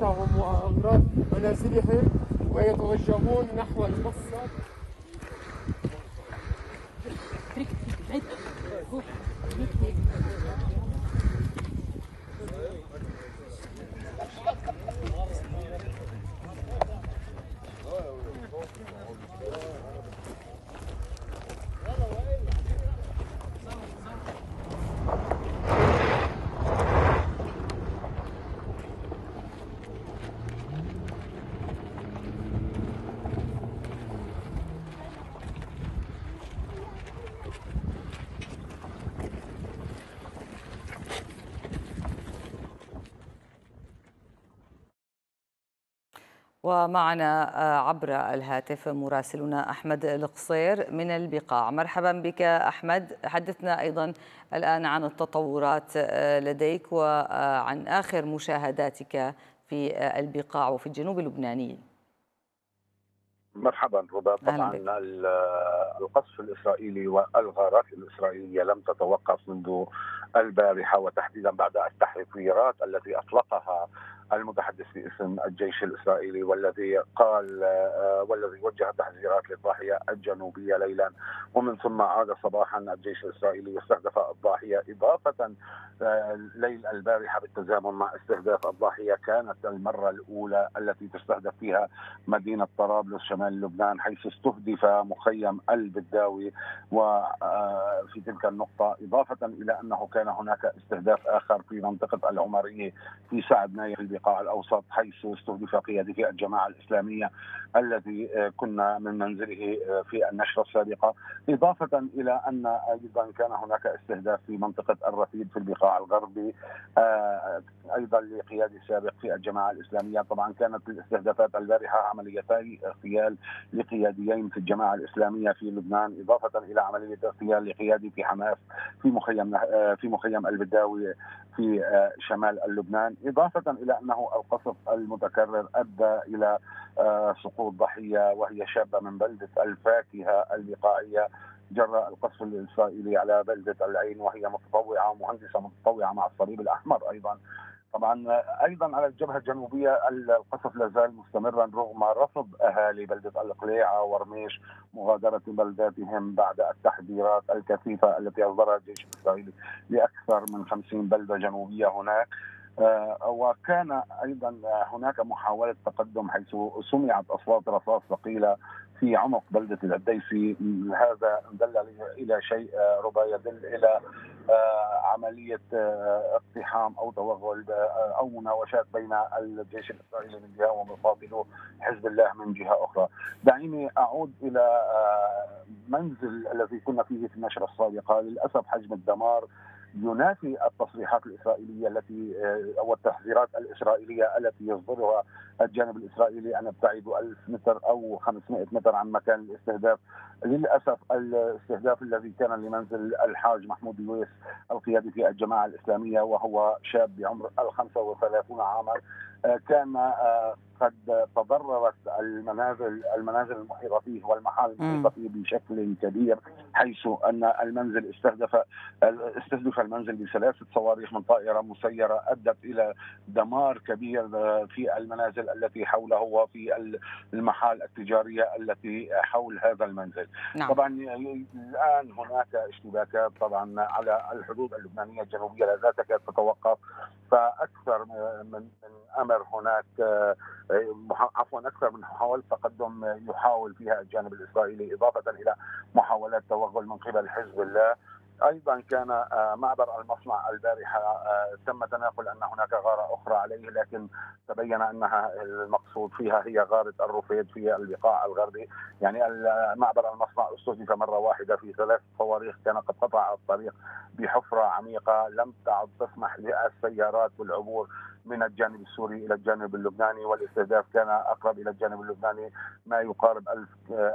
problem. ومعنا عبر الهاتف مراسلنا أحمد القصير من البقاع. مرحبا بك أحمد. حدثنا أيضا الآن عن التطورات لديك وعن آخر مشاهداتك في البقاع وفي الجنوب اللبناني. مرحبا ربا طبعا القصف الإسرائيلي والغارات الإسرائيلية لم تتوقف منذ البارحة وتحديدا بعد التحريفيات التي أطلقها المتحدث باسم الجيش الإسرائيلي والذي قال آه، والذي وجه تحذيرات للضاحية الجنوبية ليلا. ومن ثم عاد صباحا الجيش الإسرائيلي واستهدف الضاحية إضافة آه، ليل البارحة بالتزامن مع استهداف الضاحية كانت المرة الأولى التي تستهدف فيها مدينة طرابلس شمال لبنان حيث استهدف مخيم البداوي. وفي تلك النقطة إضافة إلى أنه كان هناك استهداف آخر في منطقة العمرية في سعد نايل البقاع الأوسط حيث استهدف قيادي الجماعة الإسلامية الذي آه، كنا من منزله آه، في النشرة السابقة إضافة إلى أن أيضا كان هناك استهداف في منطقة الرفيد في البقاع الغربي آه، أيضا لقيادي سابق في الجماعة الإسلامية. طبعا كانت الاستهدافات البارحة عمليتي اغتيال لقياديين في الجماعة الإسلامية في لبنان إضافة إلى عملية اغتيال لقيادي في حماس في مخيم في مخيم البداوي في شمال لبنان إضافة إلى انه القصف المتكرر أدى إلى آه، سقوط ضحية وهي شابة من بلدة الفاكهة البقائيه جراء القصف الإسرائيلي على بلدة العين وهي متطوعة مهندسة متطوعة مع الصليب الأحمر أيضا. طبعا أيضا على الجبهة الجنوبية القصف لا زال مستمرا رغم رفض أهالي بلدة القليعة ورميش مغادرة بلداتهم بعد التحذيرات الكثيفة التي أصدرها الجيش الإسرائيلي لأكثر من 50 بلدة جنوبية هناك. آه، وكان أيضا هناك محاولة تقدم حيث سمعت أصوات رصاص ثقيلة في عمق بلدة العديسي هذا دل إلى شيء آه، ربما يدل إلى آه، عملية اقتحام أو توغل أو مناوشات بين الجيش الإسرائيلي من جهة ومفاضله حزب الله من جهة أخرى. دعيني أعود إلى منزل الذي كنا فيه في النشرة السابقة للأسف حجم الدمار ينافي التصريحات الإسرائيلية التي آه، أو التحذيرات الإسرائيلية التي يصدرها الجانب الإسرائيلي. ان ابتعدوا 1000 متر أو 500 متر عن مكان الاستهداف. للأسف الاستهداف الذي كان لمنزل الحاج محمود يويس القيادي في الجماعة الإسلامية وهو شاب بعمر ال 35 عاما آه، كان آه، قد تضررت المنازل المنازل المحيطة فيه والمحال المحيطة فيه بشكل كبير حيث أن المنزل استهدف استهدف المنزل بثلاثة صواريخ من طائرة مسيرة أدت إلى دمار كبير في المنازل التي حوله وفي المحال التجارية التي حول هذا المنزل. نعم. طبعا الآن هناك اشتباكات طبعا على الحدود اللبنانية الجنوبية لا تكاد تتوقف فأكثر من من أمر هناك عفوا أكثر من محاوله تقدم يحاول فيها الجانب الإسرائيلي إضافة إلى محاولات توغل من قبل حزب الله أيضا كان آه، معبر المصنع البارحة آه، تم تناقل أن هناك غارة أخرى عليه لكن تبين أنها المقصود فيها هي غارة الرفيد في البقاع الغربي. يعني معبر المصنع استهدف مرة واحدة في ثلاث صواريخ كان قد قطع الطريق بحفرة عميقة لم تعد تسمح للسيارات بالعبور من الجانب السوري إلى الجانب اللبناني والاستهداف كان أقرب إلى الجانب اللبناني ما يقارب ألف,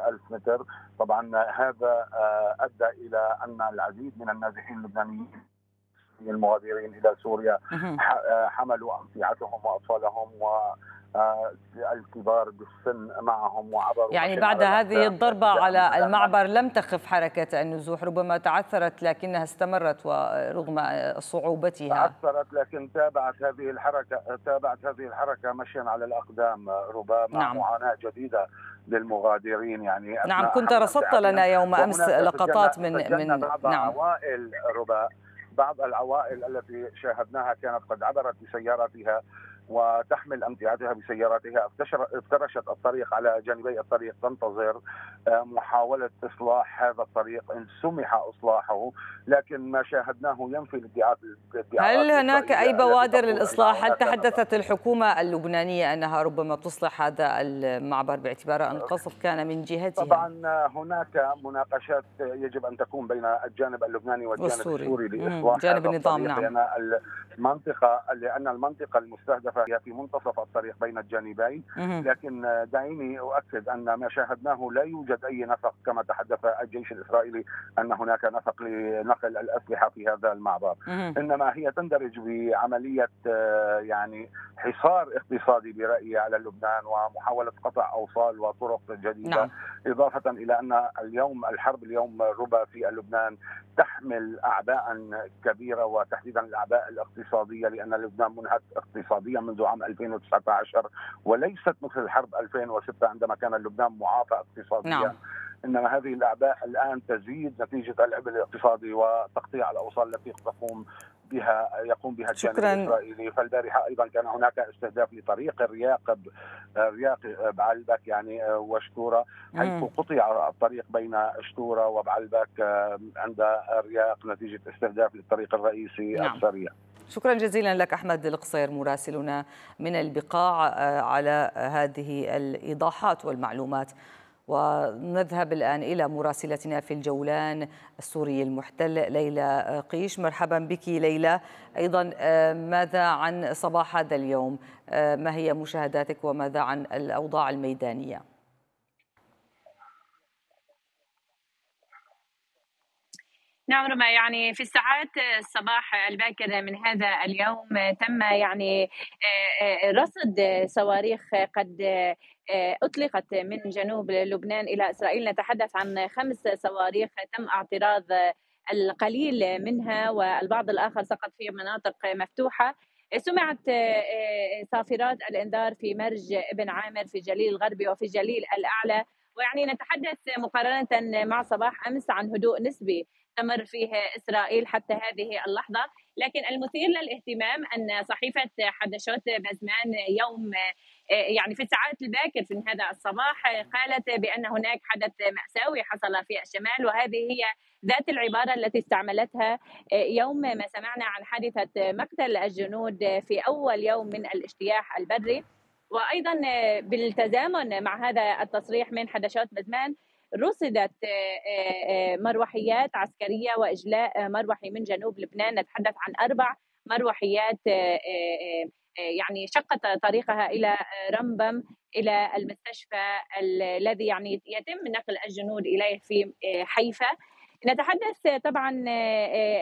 ألف متر. طبعا هذا آه، أدى إلى أن العديد من النازحين اللبنانيين المغادرين إلى سوريا آه، حملوا أمتعتهم وأطفالهم و الكبار بالسن معهم وعبروا يعني بعد هذه الضربة على المعبر لم تخف حركة النزوح ربما تعثرت لكنها استمرت ورغم صعوبتها. تعثرت لكن تابعت هذه الحركة تابعت هذه الحركة مشيا على الأقدام. ربما نعم. معاناة جديدة للمغادرين يعني نعم كنت رصدت لنا يوم أمس لقطات من من بعض نعم. عوائل ربا بعض العوائل التي شاهدناها كانت قد عبرت بسياراتها. وتحمل أمتعتها بسياراتها افترشت الطريق على جانبي الطريق تنتظر آه، محاولة إصلاح هذا الطريق إن سمح إصلاحه لكن ما شاهدناه ينفي الادعاءات هل هناك أي بوادر للإصلاح؟ هل تحدثت الحكومة اللبنانية أنها ربما تصلح هذا المعبر باعتبار أن القصف كان من جهتها؟ طبعا هناك مناقشات يجب أن تكون بين الجانب اللبناني والجانب. السوري لإصلاح جانب النظام نعم لأن المنطقة لأن المنطقة المستهدفة هي في منتصف الطريق بين الجانبين. لكن دعيني أؤكد أن ما شاهدناه لا يوجد أي نفق كما تحدث الجيش الإسرائيلي أن هناك نفق لنقل الأسلحة في هذا المعبر. إنما هي تندرج بعملية آه، يعني حصار اقتصادي برأيي على لبنان ومحاولة قطع أوصال وطرق جديدة. نعم. إضافة إلى أن اليوم الحرب اليوم ربا في لبنان تحمل أعباء كبيرة وتحديدا الأعباء الاقتصادية لأن لبنان منهك اقتصاديا منذ عام 2019 وليست مثل الحرب 2006 عندما كان لبنان معافى اقتصاديا. نعم. إنما هذه الأعباء الآن تزيد نتيجة العبء الاقتصادي وتقطيع الأوصال التي تقوم بها يقوم بها الجانب الإسرائيلي. فالبارحة أيضا كان هناك استهداف لطريق الرياق رياق بعلبك يعني وشتوره حيث قطع الطريق بين شتوره وبعلبك عند الرياق نتيجة استهداف للطريق الرئيسي نعم. السريع. شكرا جزيلا لك أحمد القصير مراسلنا من البقاع على هذه الإيضاحات والمعلومات. ونذهب الآن إلى مراسلتنا في الجولان السوري المحتل ليلى قيش. مرحبا بك ليلى. أيضا آه، ماذا عن صباح هذا اليوم؟ آه، ما هي مشاهداتك وماذا عن الأوضاع الميدانية؟ نعم رما يعني في الساعات الصباح الباكر من هذا اليوم تم يعني آه، رصد صواريخ قد آه، أطلقت من جنوب لبنان إلى إسرائيل. نتحدث عن خمس صواريخ تم اعتراض القليل منها والبعض الآخر سقط في مناطق مفتوحة. سمعت آه، صافرات الإنذار في مرج ابن عامر في جليل الغربي وفي جليل الأعلى. ويعني نتحدث مقارنة مع صباح أمس عن هدوء نسبي. تمر فيه إسرائيل حتى هذه اللحظة. لكن المثير للاهتمام أن صحيفة حدشوت بزمان يوم يعني في الساعات الباكر في هذا الصباح قالت بأن هناك حدث مأساوي حصل في الشمال وهذه هي ذات العبارة التي استعملتها يوم ما سمعنا عن حادثة مقتل الجنود في أول يوم من الاجتياح البري. وأيضا بالتزامن مع هذا التصريح من حدشات بزمان رصدت مروحيات عسكرية وإجلاء مروحي من جنوب لبنان نتحدث عن أربع مروحيات يعني شقت طريقها إلى رمبم إلى المستشفى الذي يعني يتم نقل الجنود إليه في حيفا. نتحدث طبعا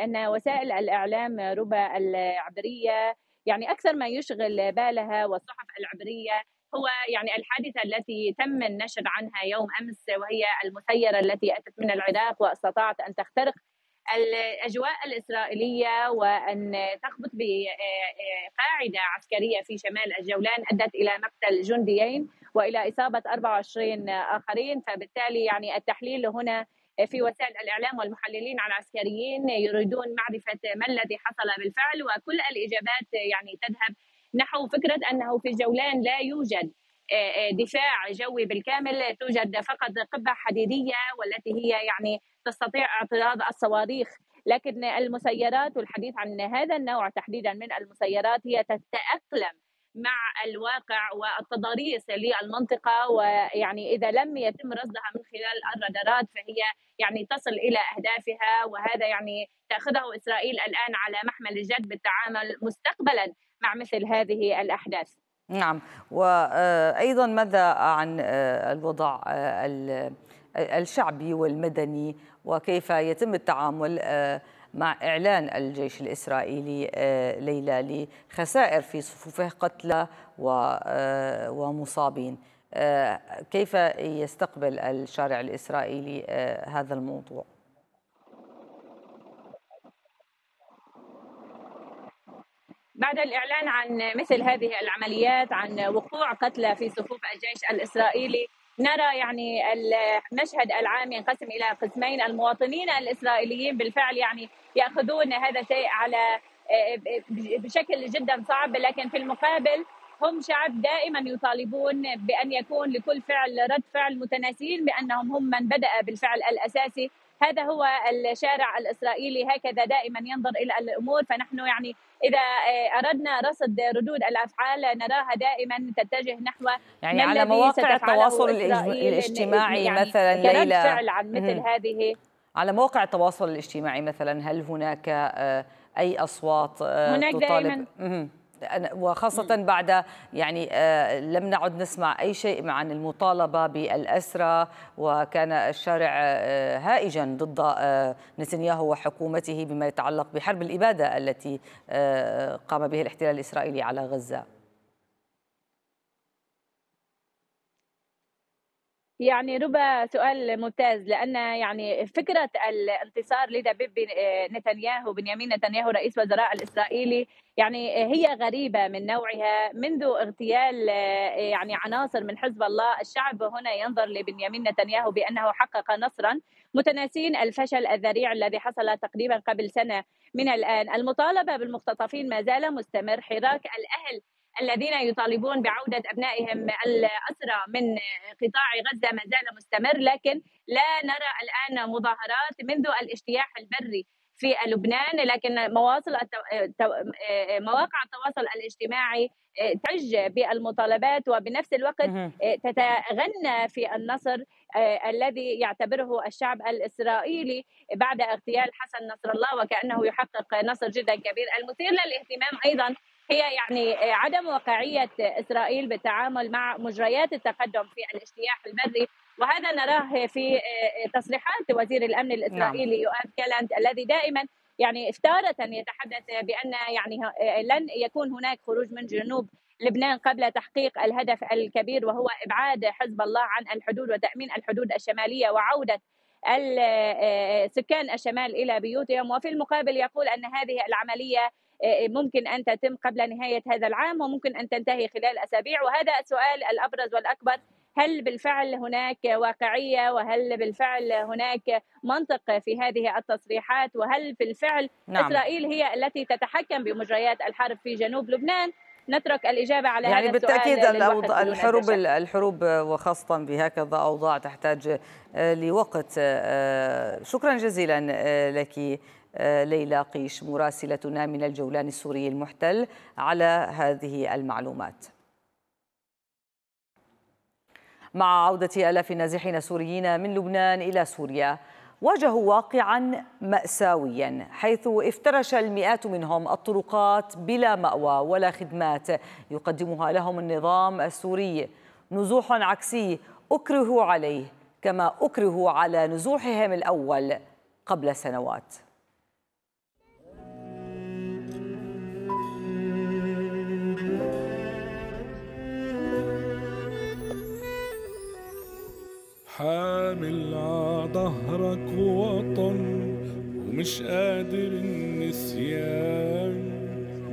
أن وسائل الإعلام ربا العبرية يعني أكثر ما يشغل بالها والصحف العبرية هو يعني الحادثة التي تم النشر عنها يوم أمس وهي المسيرة التي أتت من العراق وأستطاعت أن تخترق الأجواء الإسرائيلية وأن تخبط بقاعدة عسكرية في شمال الجولان أدت إلى مقتل جنديين وإلى إصابة 24 آخرين. فبالتالي يعني التحليل هنا في وسائل الإعلام والمحللين العسكريين يريدون معرفة ما الذي حصل بالفعل وكل الإجابات يعني تذهب نحو فكرة أنه في الجولان لا يوجد دفاع جوي بالكامل توجد فقط قبة حديدية والتي هي يعني تستطيع اعتراض الصواريخ. لكن المسيرات والحديث عن هذا النوع تحديدا من المسيرات هي تتأقلم مع الواقع والتضاريس للمنطقة. ويعني إذا لم يتم رصدها من خلال الرادارات فهي يعني تصل إلى أهدافها. وهذا يعني تأخذه إسرائيل الآن على محمل الجد بالتعامل مستقبلا. مع مثل هذه الأحداث. نعم وأيضا ماذا عن الوضع الشعبي والمدني وكيف يتم التعامل مع إعلان الجيش الإسرائيلي ليلى لخسائر في صفوفه قتلى ومصابين كيف يستقبل الشارع الإسرائيلي هذا الموضوع؟ بعد الإعلان عن مثل هذه العمليات عن وقوع قتلى في صفوف الجيش الإسرائيلي نرى يعني المشهد العام ينقسم إلى قسمين المواطنين الإسرائيليين بالفعل يعني يأخذون هذا الشيء على بشكل جدا صعب لكن في المقابل هم شعب دائما يطالبون بأن يكون لكل فعل رد فعل متناسين بأنهم هم من بدأ بالفعل الأساسي هذا هو الشارع الإسرائيلي. هكذا دائما ينظر إلى الأمور. فنحن يعني إذا آه، أردنا رصد ردود الأفعال نراها دائما تتجه نحو يعني على مواقع التواصل الاجتماعي يعني مثلا ليلى. فعل عن مثل هذه. على مواقع التواصل الاجتماعي مثلا هل هناك آه، أي أصوات آه، هناك تطالب؟ دائما. وخاصة بعد يعني آه، لم نعد نسمع أي شيء عن المطالبة بالأسرى وكان الشارع آه، هائجا ضد آه، نتنياهو وحكومته بما يتعلق بحرب الإبادة التي قام به الاحتلال الإسرائيلي على غزة. يعني ربا سؤال ممتاز لأن يعني فكرة الانتصار لدبيب نتنياهو بنيامين نتنياهو رئيس وزراء الإسرائيلي يعني هي غريبة من نوعها. منذ اغتيال يعني عناصر من حزب الله الشعب هنا ينظر لبنيامين نتنياهو بأنه حقق نصرا. متناسين الفشل الذريع الذي حصل تقريبا قبل سنة من الآن. المطالبة بالمختطفين ما زال مستمر. حراك الأهل الذين يطالبون بعودة أبنائهم الأسرى من قطاع غزة ما زال مستمر لكن لا نرى الآن مظاهرات منذ الاجتياح البري في لبنان لكن مواصل التو... مواقع التواصل الاجتماعي تعج بالمطالبات وبنفس الوقت تتغنى في النصر الذي يعتبره الشعب الإسرائيلي بعد اغتيال حسن نصر الله وكأنه يحقق نصر جدا كبير. المثير للاهتمام أيضا هي يعني عدم واقعية إسرائيل بالتعامل مع مجريات التقدم في الاجتياح البري وهذا نراه في تصريحات وزير الأمن الإسرائيلي يؤاب كالانت الذي دائما يعني افتارة يتحدث بأن يعني لن يكون هناك خروج من جنوب لبنان قبل تحقيق الهدف الكبير وهو إبعاد حزب الله عن الحدود وتأمين الحدود الشمالية وعودة سكان الشمال إلى بيوتهم. وفي المقابل يقول أن هذه العملية ممكن أن تتم قبل نهاية هذا العام وممكن أن تنتهي خلال أسابيع. وهذا السؤال الأبرز والأكبر هل بالفعل هناك واقعية؟ وهل بالفعل هناك منطق في هذه التصريحات؟ وهل بالفعل نعم. إسرائيل هي التي تتحكم بمجريات الحرب في جنوب لبنان؟ نترك الإجابة على يعني هذا بالتأكيد السؤال الحروب الحروب وخاصة بهكذا أوضاع تحتاج لوقت شكرا جزيلا لك ليلى قيش مراسلتنا من الجولان السوري المحتل على هذه المعلومات. مع عودة آلاف النازحين السوريين من لبنان إلى سوريا واجهوا واقعا مأساويا حيث افترش المئات منهم الطرقات بلا مأوى ولا خدمات يقدمها لهم النظام السوري. نزوح عكسي أكرهوا عليه كما أكرهوا على نزوحهم الأول قبل سنوات. حامل عظهرك وطن ومش قادر النسيان.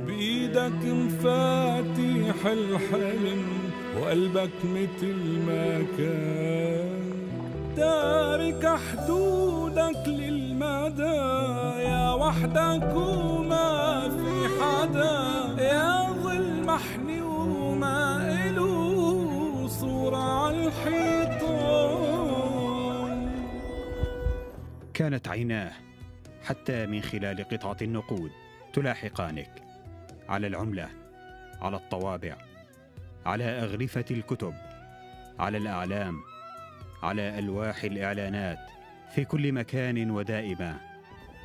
بإيدك مفاتيح الحلم وقلبك مثل ما كان تارك حدودك للمدى يا وحدك وما في حدا. يا ظل محني وما إله صورة عالحيطان كانت عيناه حتى من خلال قطعة النقود تلاحقانك. على العملة على الطوابع على أغلفة الكتب على الأعلام على ألواح الإعلانات في كل مكان ودائما.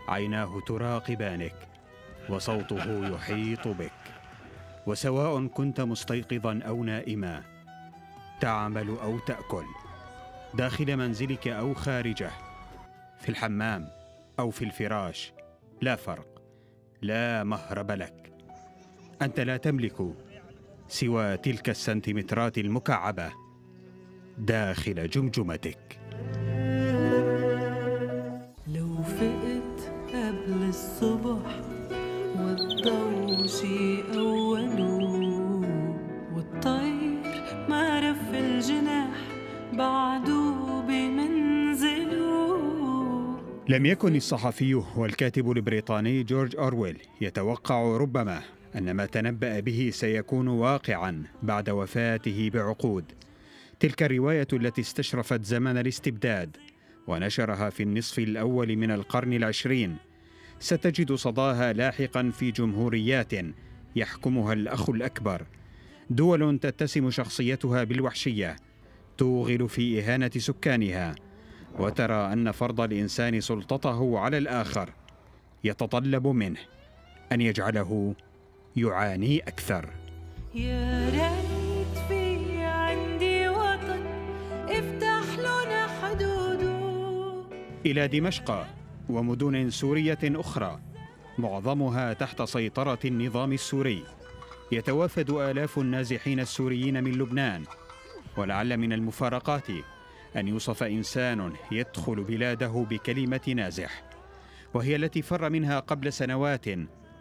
عيناه تراقبانك وصوته يحيط بك. وسواء كنت مستيقظا أو نائما تعمل أو تأكل. داخل منزلك أو خارجه. في الحمام أو في الفراش. لا فرق. لا مهرب لك. أنت لا تملك سوى تلك السنتيمترات المكعبة. داخل جمجمتك. لو فقت قبل الصبح والضو شي أوله لم يكن الصحفي والكاتب البريطاني جورج أورويل يتوقع ربما أن ما تنبأ به سيكون واقعا بعد وفاته بعقود. تلك الرواية التي استشرفت زمن الاستبداد ونشرها في النصف الأول من القرن العشرين ستجد صداها لاحقا في جمهوريات يحكمها الأخ الأكبر. دول تتسم شخصيتها بالوحشية توغل في إهانة سكانها وترى أن فرض الإنسان سلطته على الآخر يتطلب منه أن يجعله يعاني أكثر. يا ريت في عندي وطن افتح لنا حدوده إلى دمشق ومدن سورية أخرى معظمها تحت سيطرة النظام السوري يتوافد آلاف النازحين السوريين من لبنان. ولعل من المفارقات أن يوصف إنسان يدخل بلاده بكلمة نازح وهي التي فر منها قبل سنوات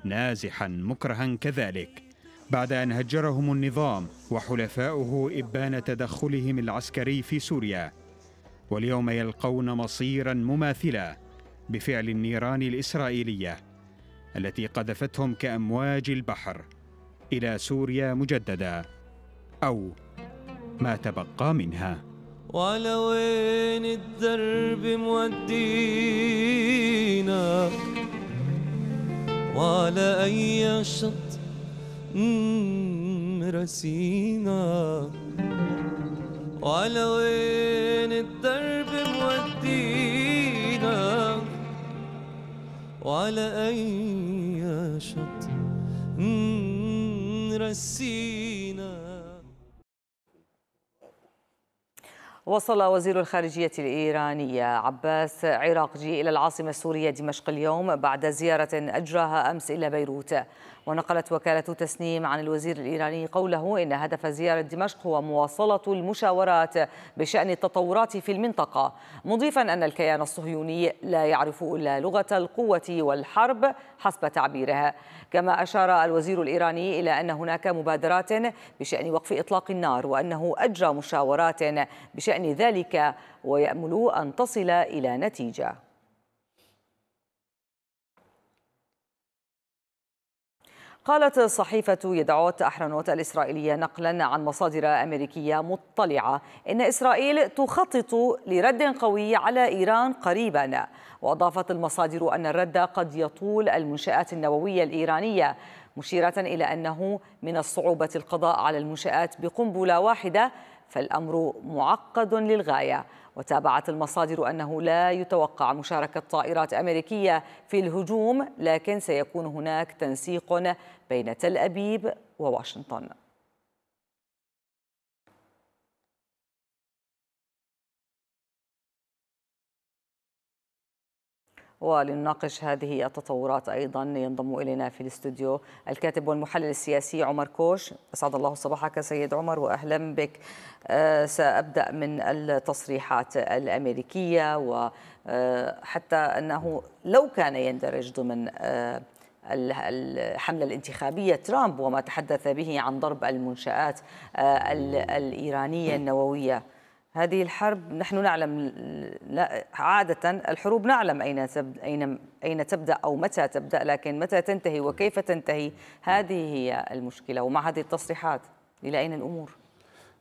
نازحا مكرها كذلك بعد أن هجرهم النظام وحلفاؤه إبان تدخلهم العسكري في سوريا واليوم يلقون مصيرا مماثلا بفعل النيران الإسرائيلية التي قذفتهم كأمواج البحر إلى سوريا مجددا أو ما تبقى منها. وعلى وين الدرب مودينا؟ وعلى أي شط مرسينا وعلى وين الدرب مودينا؟ وعلى أي شط مرسينا وصل وزير الخارجية الإيرانية عباس عراقجي إلى العاصمة السورية دمشق اليوم بعد زيارة أجراها أمس إلى بيروت. ونقلت وكالة تسنيم عن الوزير الإيراني قوله إن هدف زيارة دمشق هو مواصلة المشاورات بشأن التطورات في المنطقة مضيفا أن الكيان الصهيوني لا يعرف إلا لغة القوة والحرب حسب تعبيره. كما أشار الوزير الإيراني إلى أن هناك مبادرات بشأن وقف إطلاق النار وأنه أجرى مشاورات بشأن ذلك ويأمل أن تصل إلى نتيجة. قالت صحيفة يدعوت أحرنوت الإسرائيلية نقلا عن مصادر أمريكية مطلعة إن إسرائيل تخطط لرد قوي على إيران قريبا. وأضافت المصادر أن الرد قد يطول المنشآت النووية الإيرانية مشيرة إلى أنه من الصعوبة القضاء على المنشآت بقنبلة واحدة فالأمر معقد للغاية. وتابعت المصادر أنه لا يتوقع مشاركة طائرات أمريكية في الهجوم لكن سيكون هناك تنسيق بين تل أبيب وواشنطن. ولنناقش هذه التطورات أيضا ينضم إلينا في الاستوديو الكاتب والمحلل السياسي عمر كوش. أسعد الله صباحك سيد عمر واهلا بك. أه سأبدأ من التصريحات الأمريكية وحتى أنه لو كان يندرج ضمن أه الحملة الانتخابية ترامب وما تحدث به عن ضرب المنشآت الإيرانية النووية. هذه الحرب نحن نعلم عادة الحروب نعلم أين أين أين تبدأ أو متى تبدأ لكن متى تنتهي وكيف تنتهي؟ هذه هي المشكلة. ومع هذه التصريحات إلى أين الأمور؟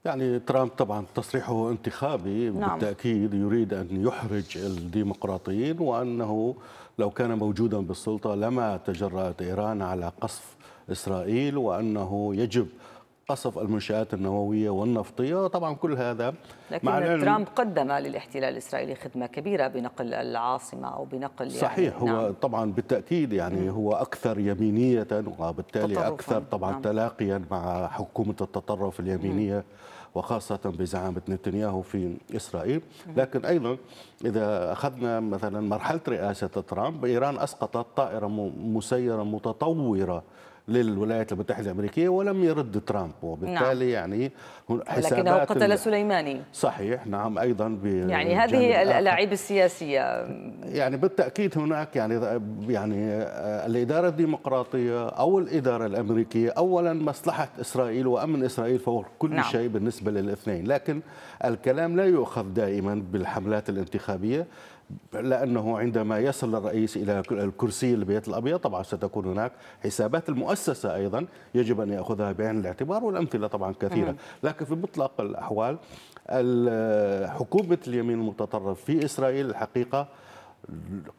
يعني ترامب طبعا تصريحه انتخابي. نعم. بالتأكيد يريد أن يحرج الديمقراطيين وأنه لو كان موجودا بالسلطة لما تجرأت إيران على قصف إسرائيل وأنه يجب قصف المنشآت النووية والنفطية طبعا كل هذا لكن مع ترامب قدم للاحتلال الإسرائيلي خدمة كبيرة بنقل العاصمة أو بنقل يعني صحيح هو نعم. طبعا بالتأكيد يعني هو أكثر يمينية وبالتالي أكثر طبعا نعم. تلاقيا مع حكومة التطرف اليمينية م. وخاصة بزعامة نتنياهو في إسرائيل. لكن أيضا إذا أخذنا مثلا مرحلة رئاسة ترامب إيران أسقطت طائرة مسيرة متطورة للولايات المتحدة الأمريكية ولم يرد ترامب وبالتالي نعم. يعني حسابات لكنه قتل سليماني صحيح نعم أيضا يعني هذه الألاعيب السياسية يعني بالتأكيد هناك يعني يعني الإدارة الديمقراطية أو الإدارة الأمريكية أولا مصلحة إسرائيل وأمن إسرائيل فوق كل نعم. شيء بالنسبة للاثنين لكن الكلام لا يؤخذ دائما بالحملات الانتخابية لأنه عندما يصل الرئيس إلى الكرسي البيت الأبيض طبعا ستكون هناك حسابات المؤسسه أيضا يجب أن يأخذها بعين الاعتبار والأمثلة طبعا كثيرة. لكن في مطلق الأحوال حكومة اليمين المتطرف في إسرائيل الحقيقة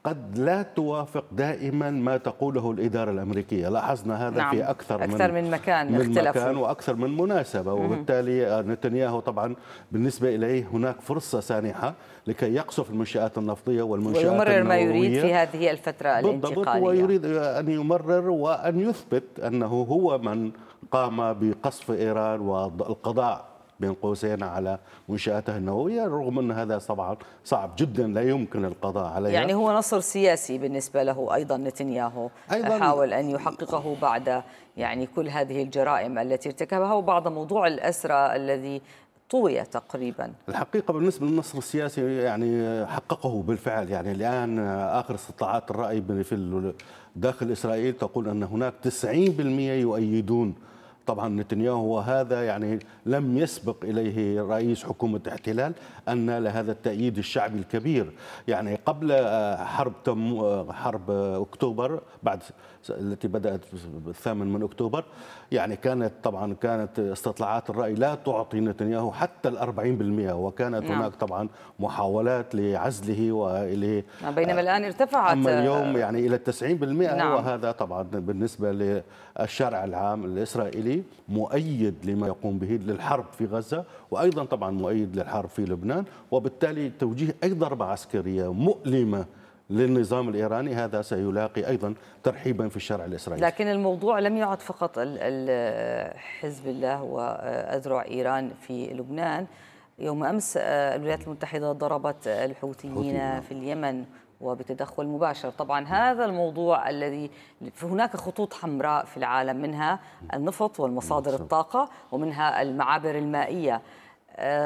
قد لا توافق دائما ما تقوله الإدارة الأمريكية. لاحظنا هذا نعم. في أكثر, أكثر من, من مكان من اختلفوا. مكان وأكثر من مناسبة. وبالتالي نتنياهو طبعا بالنسبة إليه هناك فرصة سانحة لكي يقصف المنشآت النفطية والمنشآت ويمرر النووية ما يريد في هذه الفترة الانتقالية. ويريد أن يمرر وأن يثبت أنه هو من قام بقصف إيران والقضاء بين قوسين على منشآته النووية رغم أن هذا طبعا صعب جدا لا يمكن القضاء عليه يعني هو نصر سياسي بالنسبة له أيضا نتنياهو أيضاً. حاول أن يحققه بعد يعني كل هذه الجرائم التي ارتكبها وبعد موضوع الأسرى الذي طوي تقريبا. الحقيقة بالنسبة للنصر السياسي يعني حققه بالفعل. يعني الآن آخر استطلاعات الرأي في داخل إسرائيل تقول أن هناك 90% يؤيدون طبعا نتنياهو وهذا يعني لم يسبق إليه رئيس حكومة احتلال أن لهذا التأييد الشعبي الكبير. يعني قبل حرب تم حرب أكتوبر بعد التي بدأت الثامن من أكتوبر يعني كانت طبعا كانت استطلاعات الرأي لا تعطي نتنياهو حتى ال 40% وكانت نعم. هناك طبعا محاولات لعزله والى بينما الآن ارتفعت أما اليوم يعني إلى 90% نعم. وهذا طبعا بالنسبة للشارع العام الإسرائيلي مؤيد لما يقوم به للحرب في غزة وأيضا طبعا مؤيد للحرب في لبنان وبالتالي توجيه اي ضربه عسكرية مؤلمة للنظام الإيراني هذا سيلاقي أيضا ترحيبا في الشارع الإسرائيلي. لكن الموضوع لم يعد فقط حزب الله وأذرع إيران في لبنان، يوم أمس الولايات المتحدة ضربت الحوثيين في اليمن وبتدخل مباشر. طبعا هذا الموضوع الذي هناك خطوط حمراء في العالم منها النفط والمصادر الطاقة ومنها المعابر المائية.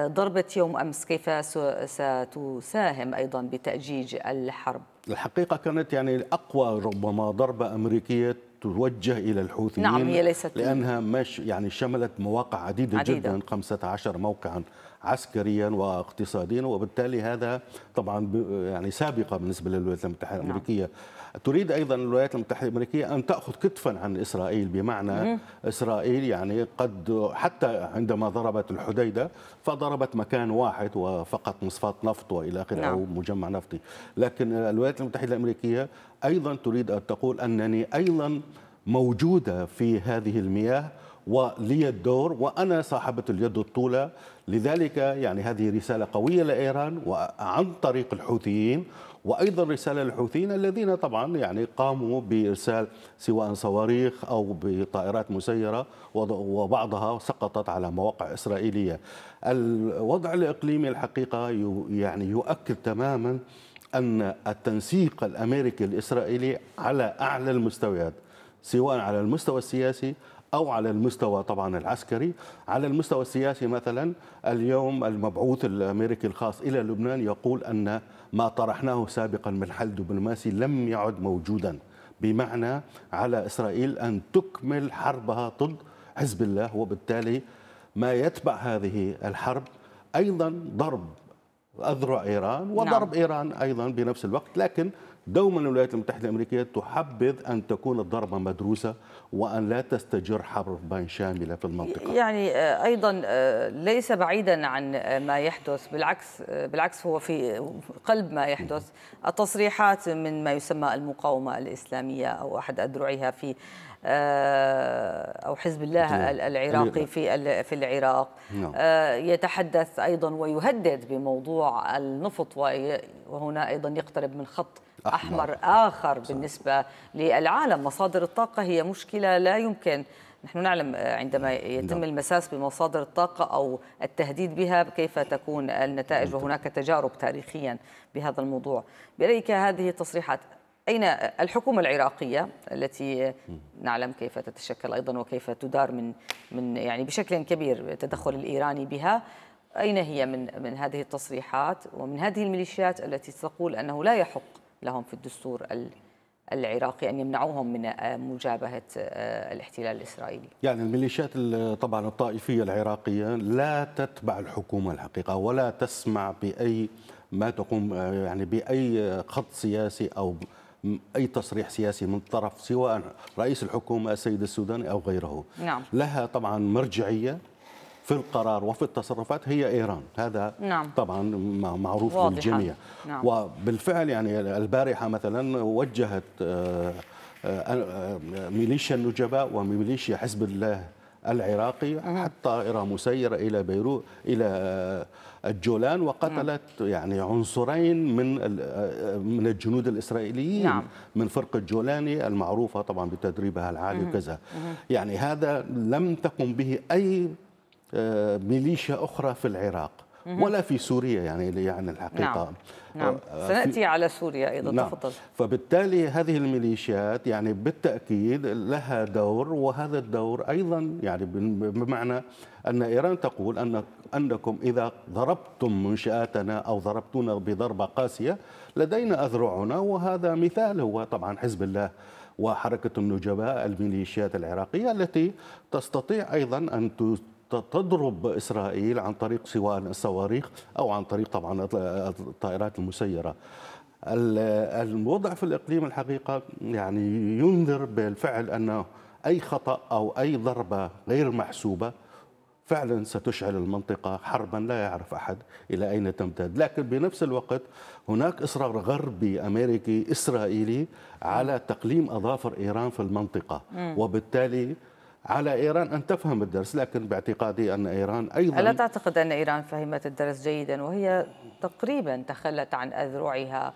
ضربة يوم أمس كيف ستساهم أيضا بتأجيج الحرب؟ الحقيقة كانت يعني أقوى ربما ضربة أمريكية توجه إلى الحوثيين نعم هي ليست لأنها مش يعني شملت مواقع عديدة, عديدة. جدا 15 موقعا عسكريا واقتصاديا وبالتالي هذا طبعا يعني سابقة بالنسبة للولايات المتحدة الأمريكية نعم. تريد أيضا الولايات المتحدة الأمريكية أن تأخذ كتفا عن إسرائيل بمعنى مم. إسرائيل يعني قد حتى عندما ضربت الحديدة فضربت مكان واحد وفقط مصفاة نفط وإلى آخره نعم. أو مجمع نفطي لكن الولايات المتحدة الأمريكية أيضا تريد أن تقول أنني أيضا موجودة في هذه المياه ولي الدور وأنا صاحبة اليد الطولى لذلك يعني هذه رسالة قوية لإيران وعن طريق الحوثيين وأيضا رسالة للحوثيين الذين طبعا يعني قاموا بإرسال سواء صواريخ أو بطائرات مسيرة وبعضها سقطت على مواقع إسرائيلية. الوضع الإقليمي الحقيقة يعني يؤكد تماما أن التنسيق الأمريكي الإسرائيلي على أعلى المستويات سواء على المستوى السياسي أو على المستوى طبعا العسكري على المستوى السياسي مثلا اليوم المبعوث الأمريكي الخاص إلى لبنان يقول أن ما طرحناه سابقا من حل دبلوماسي لم يعد موجودا بمعنى على إسرائيل أن تكمل حربها ضد حزب الله وبالتالي ما يتبع هذه الحرب أيضا ضرب أذرع إيران وضرب نعم. إيران أيضا بنفس الوقت لكن دوما الولايات المتحدة الأمريكية تحبذ أن تكون الضربة مدروسة وأن لا تستجر حربا شاملة في المنطقة. يعني أيضا ليس بعيدا عن ما يحدث. بالعكس بالعكس هو في قلب ما يحدث. التصريحات من ما يسمى المقاومة الإسلامية أو أحد أذرعها في أو حزب الله العراقي في في العراق. نعم. يتحدث أيضا ويهدد بموضوع النفط وهنا أيضا يقترب من خط أحمر, أحمر. آخر بالنسبة للعالم. مصادر الطاقة هي مشكلة لا يمكن. نحن نعلم عندما يتم المساس بمصادر الطاقة أو التهديد بها كيف تكون النتائج. وهناك تجارب تاريخيا بهذا الموضوع. برأيك هذه التصريحات. أين الحكومة العراقية التي نعلم كيف تتشكل أيضا وكيف تدار من من يعني بشكل كبير التدخل الإيراني بها؟ أين هي من من هذه التصريحات؟ ومن هذه الميليشيات التي تقول أنه لا يحق لهم في الدستور العراقي أن يمنعوهم من مجابهة الاحتلال الإسرائيلي يعني الميليشيات طبعا الطائفية العراقية لا تتبع الحكومة الحقيقة ولا تسمع بأي ما تقوم يعني بأي خط سياسي أو أي تصريح سياسي من طرف سواء رئيس الحكومة السيد السوداني أو غيره نعم. لها طبعا مرجعية في القرار وفي التصرفات هي إيران هذا نعم. طبعا معروف واضحا. للجميع نعم. وبالفعل يعني البارحة مثلا وجهت ميليشيا النجباء وميليشيا حزب الله العراقي حتى طائره مسيرة إلى بيروت إلى الجولان وقتلت نعم. يعني عنصرين من من الجنود الإسرائيليين نعم. من فرقه جولاني المعروفة طبعا بتدريبها العالي وكذا يعني هذا لم تقم به أي ميليشيا أخرى في العراق ولا في سوريا يعني يعني الحقيقة نعم, نعم. سنأتي على سوريا أيضا نعم. تفضل فبالتالي هذه الميليشيات يعني بالتأكيد لها دور وهذا الدور أيضا يعني بمعنى أن إيران تقول أن أنكم إذا ضربتم منشآتنا أو ضربتونا بضربة قاسية لدينا أذرعنا وهذا مثال هو طبعا حزب الله وحركة النجباء الميليشيات العراقية التي تستطيع أيضا أن تضرب إسرائيل عن طريق سواء الصواريخ أو عن طريق طبعا الطائرات المسيرة. الوضع في الإقليم الحقيقة يعني ينذر بالفعل انه أي خطأ أو أي ضربة غير محسوبة فعلا ستشعل المنطقة حربا لا يعرف أحد إلى أين تمتد. لكن بنفس الوقت هناك إصرار غربي أمريكي إسرائيلي على تقليم أظافر إيران في المنطقة. وبالتالي على إيران أن تفهم الدرس لكن باعتقادي أن إيران أيضا ألا تعتقد أن إيران فهمت الدرس جيدا؟ وهي تقريبا تخلت عن أذرعها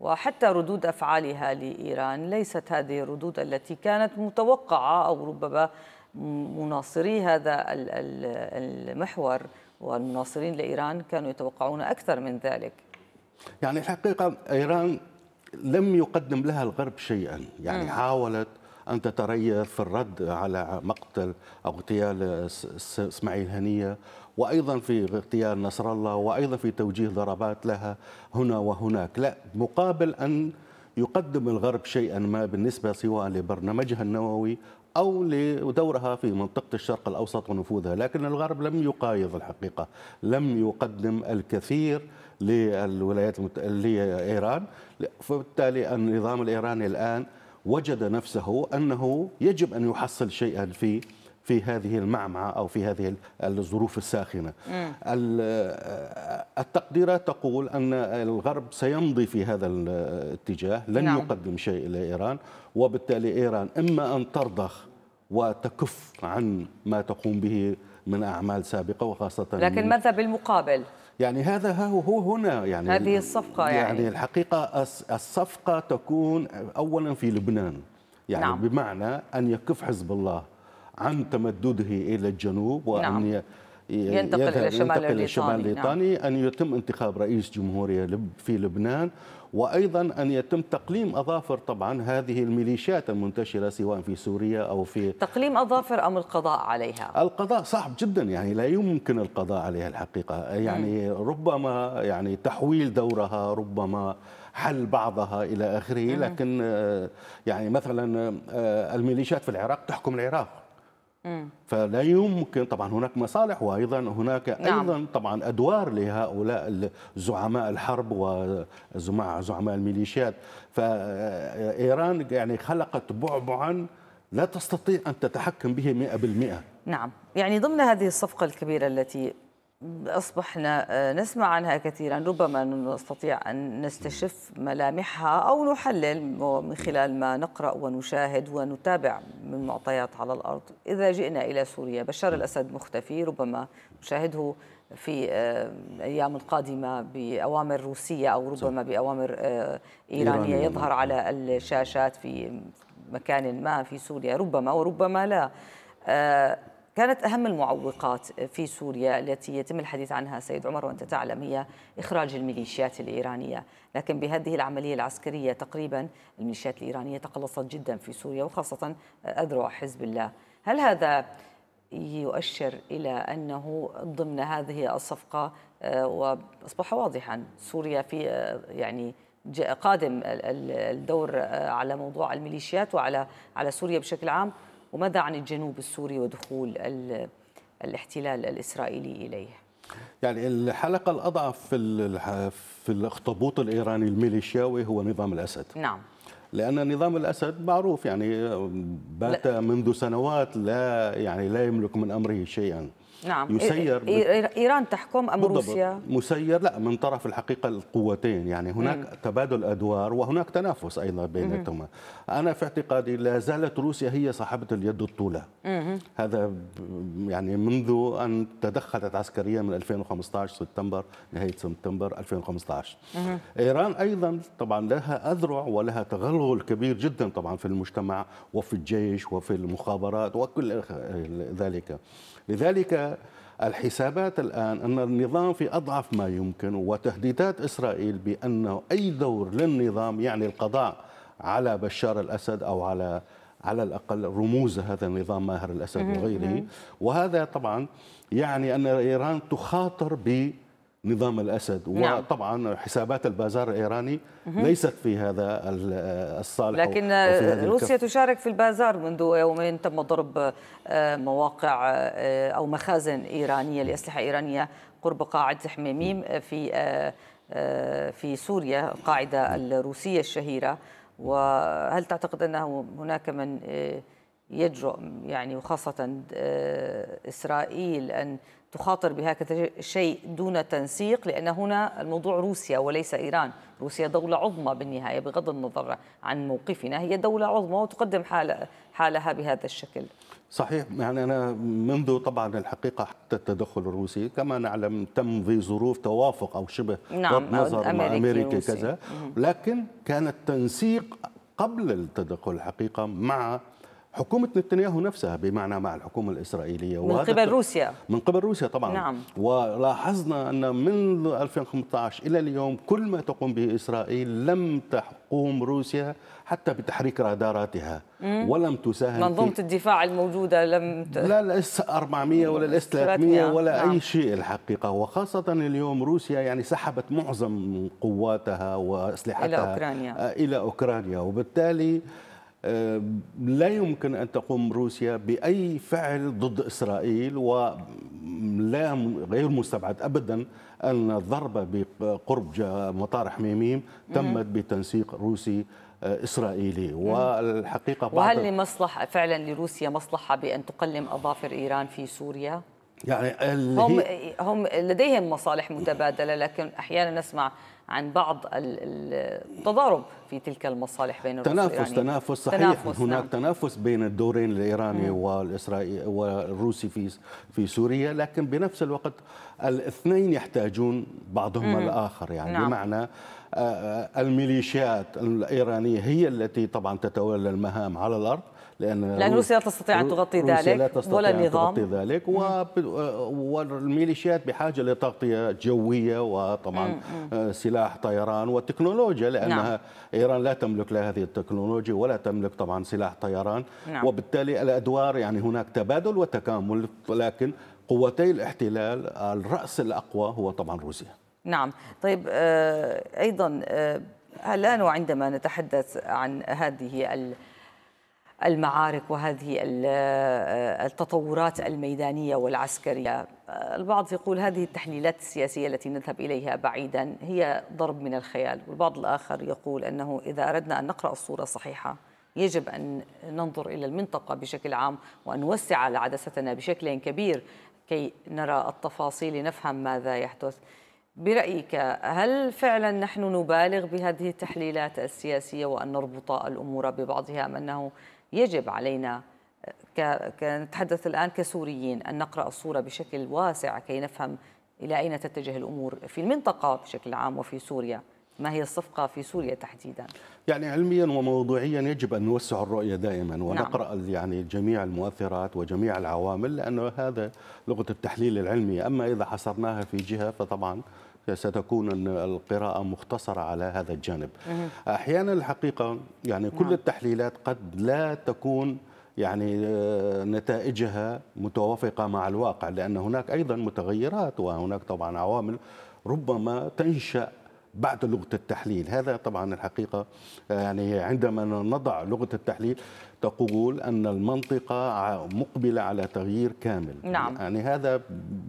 وحتى ردود أفعالها لإيران. ليست هذه الردود التي كانت متوقعة أو ربما مناصري هذا المحور والمناصرين لإيران كانوا يتوقعون أكثر من ذلك. يعني الحقيقة إيران لم يقدم لها الغرب شيئا. يعني م. حاولت أن تتريث في الرد على مقتل أو اغتيال إسماعيل هنية وأيضا في اغتيال نصر الله وأيضا في توجيه ضربات لها هنا وهناك. لا مقابل أن يقدم الغرب شيئا ما بالنسبة سواء لبرنامجها النووي أو لدورها في منطقة الشرق الأوسط ونفوذها لكن الغرب لم يقايض الحقيقة لم يقدم الكثير للولايات لإيران فبالتالي النظام الإيراني الآن وجد نفسه أنه يجب أن يحصل شيئا في في هذه المعمعة أو في هذه الظروف الساخنة التقديرات تقول أن الغرب سيمضي في هذا الاتجاه لن نعم. يقدم شيء إلى إيران وبالتالي إيران إما أن ترضخ وتكف عن ما تقوم به من أعمال سابقة وخاصة لكن ماذا بالمقابل؟ يعني هذا هو هنا يعني هذه الصفقة يعني, يعني الحقيقة الصفقة تكون أولا في لبنان يعني نعم. بمعنى أن يكف حزب الله عن تمدده إلى الجنوب وأن نعم. ينتقل إلى الشمال الليطاني نعم. أن يتم انتخاب رئيس جمهورية في لبنان وأيضا أن يتم تقليم أظافر طبعا هذه الميليشيات المنتشرة سواء في سوريا أو في تقليم أظافر أم القضاء عليها؟ القضاء صعب جدا يعني لا يمكن القضاء عليها الحقيقة. يعني ربما يعني تحويل دورها ربما حل بعضها إلى آخره لكن يعني مثلا الميليشيات في العراق تحكم العراق. فلا يمكن طبعا هناك مصالح وأيضا هناك نعم. أيضا طبعا أدوار لهؤلاء زعماء الحرب وزعماء زعماء الميليشيات. فإيران يعني خلقت بعبعا لا تستطيع أن تتحكم به 100% نعم. يعني ضمن هذه الصفقة الكبيرة التي أصبحنا آه، نسمع عنها كثيرا. ربما نستطيع أن نستشف ملامحها أو نحلل من خلال ما نقرأ ونشاهد ونتابع من معطيات على الأرض. إذا جئنا إلى سوريا بشار الأسد مختفي. ربما نشاهده في آه، الأيام القادمة بأوامر روسية أو ربما بأوامر آه، إيرانية يظهر على الشاشات في مكان ما في سوريا. ربما وربما لا. كانت أهم المعوقات في سوريا التي يتم الحديث عنها سيد عمر وأنت تعلم هي إخراج الميليشيات الإيرانية. لكن بهذه العملية العسكرية تقريبا الميليشيات الإيرانية تقلصت جدا في سوريا وخاصة أذرع حزب الله. هل هذا يؤشر إلى أنه ضمن هذه الصفقة آه، وأصبح واضحا سوريا في آه، يعني قادم الدور آه، على موضوع الميليشيات وعلى على سوريا بشكل عام؟ وماذا عن الجنوب السوري ودخول الاحتلال الإسرائيلي إليه؟ يعني الحلقة الأضعف في في الأخطبوط الإيراني الميليشياوي هو نظام الأسد. نعم. لأن نظام الأسد معروف يعني بات منذ سنوات لا يعني لا يملك من أمره شيئا. نعم. يسير إيران تحكم أم روسيا؟ مسير لا من طرف الحقيقة القوتين. يعني هناك مم. تبادل أدوار وهناك تنافس أيضا بينهما. أنا في اعتقادي لا زالت روسيا هي صاحبة اليد الطولى. هذا يعني منذ أن تدخلت عسكريا من 2015 سبتمبر نهاية سبتمبر 2015 مم. إيران أيضا طبعا لها أذرع ولها تغلغل كبير جدا طبعا في المجتمع وفي الجيش وفي المخابرات وكل ذلك. لذلك الحسابات الآن أن النظام في أضعف ما يمكن وتهديدات إسرائيل بأنه أي دور للنظام يعني القضاء على بشار الأسد أو على على الأقل رموز هذا النظام ماهر الأسد وغيره. وهذا طبعا يعني أن إيران تخاطر ب نظام الأسد. نعم. وطبعا حسابات البازار الإيراني ليست في هذا الصالح لكن روسيا تشارك في البازار منذ يومين تم ضرب آه، مواقع آه، أو مخازن إيرانية لأسلحة إيرانية قرب قاعدة حميميم في آه، في سوريا القاعده الروسية الشهيرة. وهل تعتقد أنه هناك من يجرؤ يعني وخاصة إسرائيل أن تخاطر بهكذا شيء دون تنسيق لأن هنا الموضوع روسيا وليس إيران. روسيا دولة عظمى بالنهاية بغض النظر عن موقفنا. هي دولة عظمى وتقدم حال حالها بهذا الشكل. صحيح. يعني أنا منذ طبعا الحقيقة حتى التدخل الروسي كما نعلم تم في ظروف توافق أو شبه نعم نظر مع أمريكا كذا. لكن كان التنسيق قبل التدخل الحقيقة مع حكومة نتنياهو نفسها بمعنى مع الحكومة الإسرائيلية. من قبل روسيا. من قبل روسيا طبعا. نعم. ولاحظنا أن من 2015 إلى اليوم كل ما تقوم به إسرائيل لم تقوم روسيا حتى بتحريك راداراتها. مم. ولم تساهم منظومة في الدفاع الموجودة لم ت... لا الاس 400 ولا الاس 300 ولا نعم. أي شيء الحقيقة. وخاصة اليوم روسيا يعني سحبت معظم قواتها وأسلحتها إلى أوكرانيا. إلى أوكرانيا. وبالتالي لا يمكن أن تقوم روسيا بأي فعل ضد إسرائيل ولا غير مستبعد ابدا أن الضربه بقرب مطار حميميم تمت بتنسيق روسي إسرائيلي. والحقيقة وهل لمصلحة فعلا لروسيا مصلحة بأن تقلم أظافر إيران في سوريا؟ يعني هم هم لديهم مصالح متبادلة لكن أحيانا نسمع عن بعض التضارب في تلك المصالح بين الروس تنافس تنافس صحيح تنافس هناك نعم. تنافس بين الدورين الإيراني والإسرائيلي والروسي في في سوريا لكن بنفس الوقت الاثنين يحتاجون بعضهم مم. الآخر يعني نعم. بمعنى الميليشيات الإيرانية هي التي طبعا تتولى المهام على الأرض لأن, لأن روسيا لا تستطيع أن تغطي ذلك لا تستطيع ولا النظام تغطي ذلك والميليشيات بحاجة لتغطية جوية وطبعا مم. سلاح طيران وتكنولوجيا لأنها نعم. إيران لا تملك لا هذه التكنولوجيا ولا تملك طبعا سلاح طيران نعم. وبالتالي الأدوار يعني هناك تبادل وتكامل ولكن قوتي الاحتلال الرأس الأقوى هو طبعا روسيا نعم طيب أيضا الآن وعندما نتحدث عن هذه المعارك وهذه التطورات الميدانية والعسكرية. البعض يقول هذه التحليلات السياسية التي نذهب إليها بعيدا هي ضرب من الخيال والبعض الآخر يقول أنه إذا أردنا أن نقرأ الصورة الصحيحة يجب أن ننظر إلى المنطقة بشكل عام وأن نوسع على عدستنا بشكل كبير كي نرى التفاصيل لنفهم ماذا يحدث. برأيك هل فعلا نحن نبالغ بهذه التحليلات السياسية وأن نربط الأمور ببعضها أم أنه يجب علينا نتحدث الآن كسوريين أن نقرأ الصورة بشكل واسع كي نفهم إلى أين تتجه الأمور في المنطقة بشكل عام وفي سوريا. ما هي الصفقة في سوريا تحديدا؟ يعني علميا وموضوعيا يجب أن نوسع الرؤية دائما ونقرأ نعم. يعني جميع المؤثرات وجميع العوامل لأنه هذا لغة التحليل العلمي أما إذا حصرناها في جهة فطبعا ستكون القراءة مختصرة على هذا الجانب أحيانا الحقيقة يعني كل نعم. التحليلات قد لا تكون يعني نتائجها متوافقة مع الواقع لأن هناك أيضا متغيرات وهناك طبعا عوامل ربما تنشأ بعد لغة التحليل. هذا طبعا الحقيقة يعني عندما نضع لغة التحليل تقول أن المنطقة مقبلة على تغيير كامل نعم. يعني هذا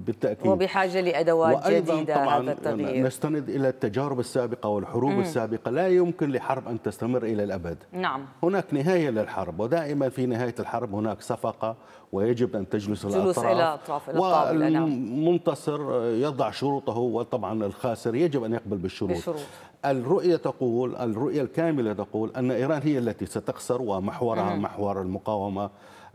بالتأكيد وبحاجة لأدوات جديدة طبعا هذا التغيير نستند إلى التجارب السابقة والحروب مم. السابقة لا يمكن لحرب أن تستمر إلى الأبد نعم. هناك نهاية للحرب ودائما في نهاية الحرب هناك صفقة ويجب أن تجلس الأطراف إلى أطراف والمنتصر يضع شروطه وطبعا الخاسر يجب أن يقبل بالشروط بالشروط. الرؤية تقول الرؤية الكاملة تقول أن إيران هي التي ستخسر ومحورها محور المقاومة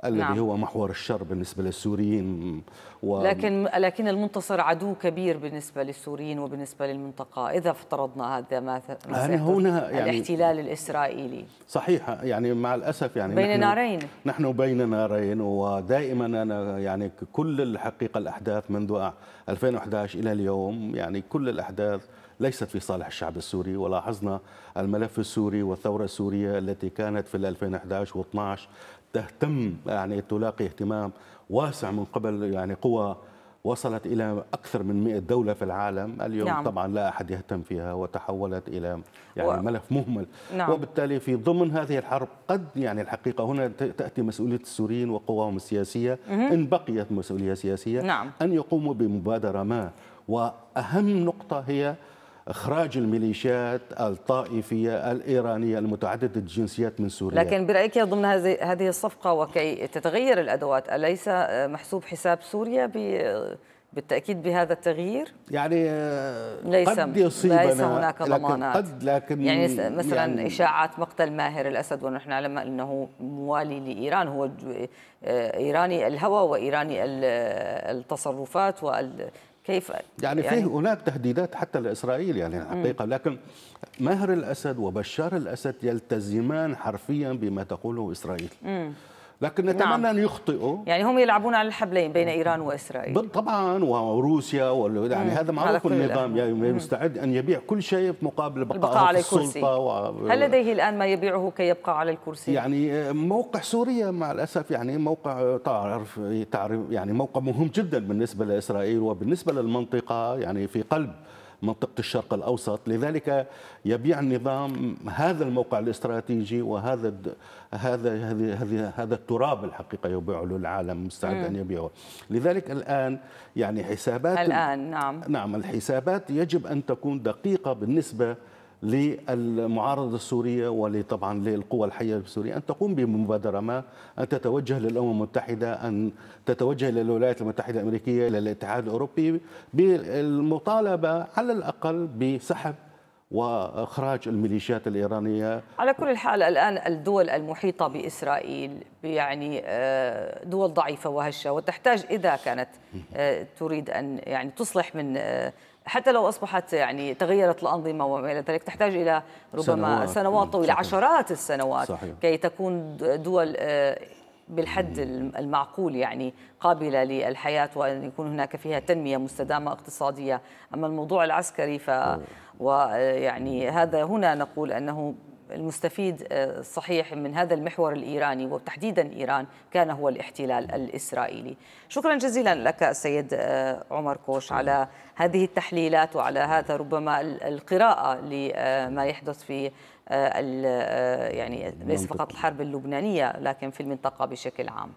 الذي نعم. هو محور الشر بالنسبة للسوريين و... لكن لكن المنتصر عدو كبير بالنسبة للسوريين وبالنسبة للمنطقة. إذا افترضنا هذا ما يعني هنا يعني الاحتلال الإسرائيلي. صحيح يعني مع الأسف يعني بين نارين. نحن بين نارين ودائما أنا يعني كل الحقيقة الأحداث منذ 2011 إلى اليوم يعني كل الأحداث ليست في صالح الشعب السوري ولاحظنا الملف السوري والثورة السورية التي كانت في 2011 و12 تهتم يعني تلاقي اهتمام واسع من قبل يعني قوى وصلت إلى أكثر من 100 دولة في العالم اليوم نعم. طبعا لا أحد يهتم فيها وتحولت إلى يعني و... ملف مهمل نعم. وبالتالي في ضمن هذه الحرب قد يعني الحقيقة هنا تأتي مسؤولية السوريين وقواهم السياسية مه. إن بقيت مسؤولية سياسية نعم. أن يقوموا بمبادرة ما وأهم نقطة هي إخراج الميليشيات الطائفية الإيرانية المتعددة الجنسيات من سوريا لكن برأيك ضمن هذه الصفقة وكي تتغير الأدوات أليس محسوب حساب سوريا بالتأكيد بهذا التغيير؟ يعني ليس قد يصيبنا ليس هناك ضمانات لكن قد لكن يعني مثلا يعني إشاعات مقتل ماهر الأسد ونحن نعلم أنه موالي لإيران هو إيراني الهوى وإيراني التصرفات وال كيف؟ يعني, يعني فيه هناك تهديدات حتى لإسرائيل يعني الحقيقة لكن ماهر الأسد وبشار الأسد يلتزمان حرفيا بما تقوله إسرائيل. مم. لكن نتمنى نعم. أن يخطئوا. يعني هم يلعبون على الحبلين بين إيران وإسرائيل. طبعا وروسيا يعني. هذا معروف النظام يعني مستعد أن يبيع كل شيء مقابل بقاء على السلطة و... هل لديه الآن ما يبيعه كي يبقى على الكرسي؟ يعني موقع سوريا مع الأسف يعني موقع تعرف تعرف يعني موقع مهم جدا بالنسبة لإسرائيل وبالنسبة للمنطقة يعني في قلب منطقة الشرق الأوسط. لذلك يبيع النظام هذا الموقع الاستراتيجي وهذا هذا هذا هذا التراب الحقيقة يبيعه للعالم مستعد أن يبيعه. لذلك الآن يعني حسابات الآن نعم. نعم الحسابات يجب أن تكون دقيقة بالنسبة للمعارضة السورية وطبعا للقوى الحية السورية. أن تقوم بمبادرة ما أن تتوجه للأمم المتحدة أن تتوجه للولايات المتحدة الأمريكية إلى الاتحاد الأوروبي بالمطالبة على الأقل بسحب وإخراج الميليشيات الإيرانية. على كل حال الآن الدول المحيطة بإسرائيل يعني دول ضعيفة وهشة وتحتاج إذا كانت تريد أن يعني تصلح من حتى لو أصبحت يعني تغيرت الأنظمة وما إلى ذلك تحتاج إلى ربما سنوات, سنوات طويلة عشرات السنوات صحيح. كي تكون دول بالحد المعقول يعني قابلة للحياة وأن يكون هناك فيها تنمية مستدامة اقتصادية. أما الموضوع العسكري ف ويعني هذا هنا نقول أنه المستفيد الصحيح من هذا المحور الإيراني وتحديدا إيران كان هو الاحتلال الإسرائيلي. شكرا جزيلا لك السيد عمر كوش على هذه التحليلات وعلى هذا ربما القراءة لما يحدث في يعني ليس فقط الحرب اللبنانية لكن في المنطقة بشكل عام.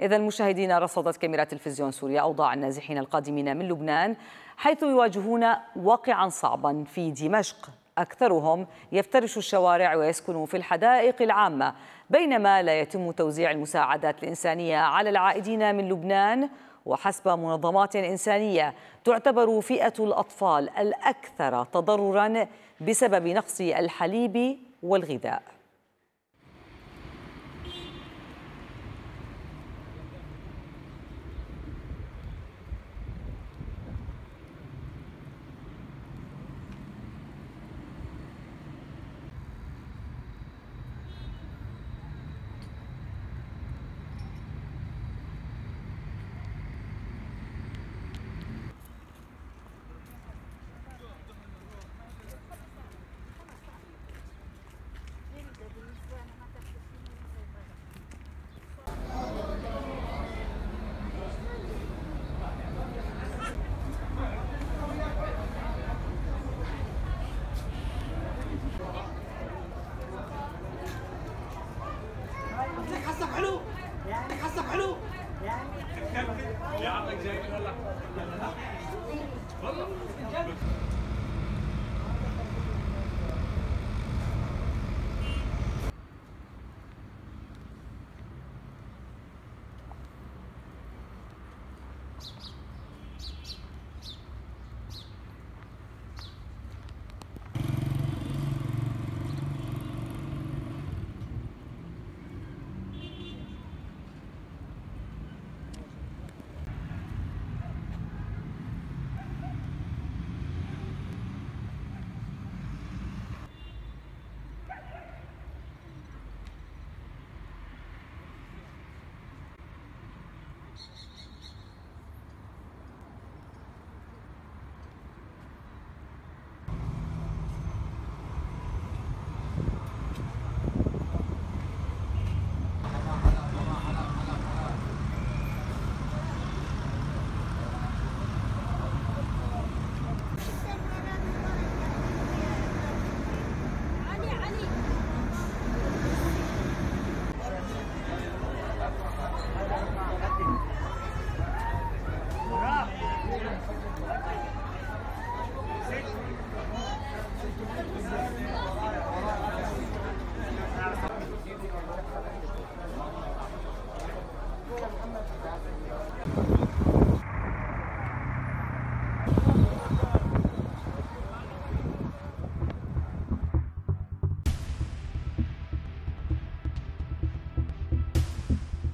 إذا المشاهدين رصدت كاميرات تلفزيون سوريا أوضاع النازحين القادمين من لبنان حيث يواجهون واقعا صعبا في دمشق أكثرهم يفترش الشوارع ويسكن في الحدائق العامة بينما لا يتم توزيع المساعدات الإنسانية على العائدين من لبنان وحسب منظمات إنسانية تعتبر فئة الأطفال الأكثر تضررا بسبب نقص الحليب والغذاء.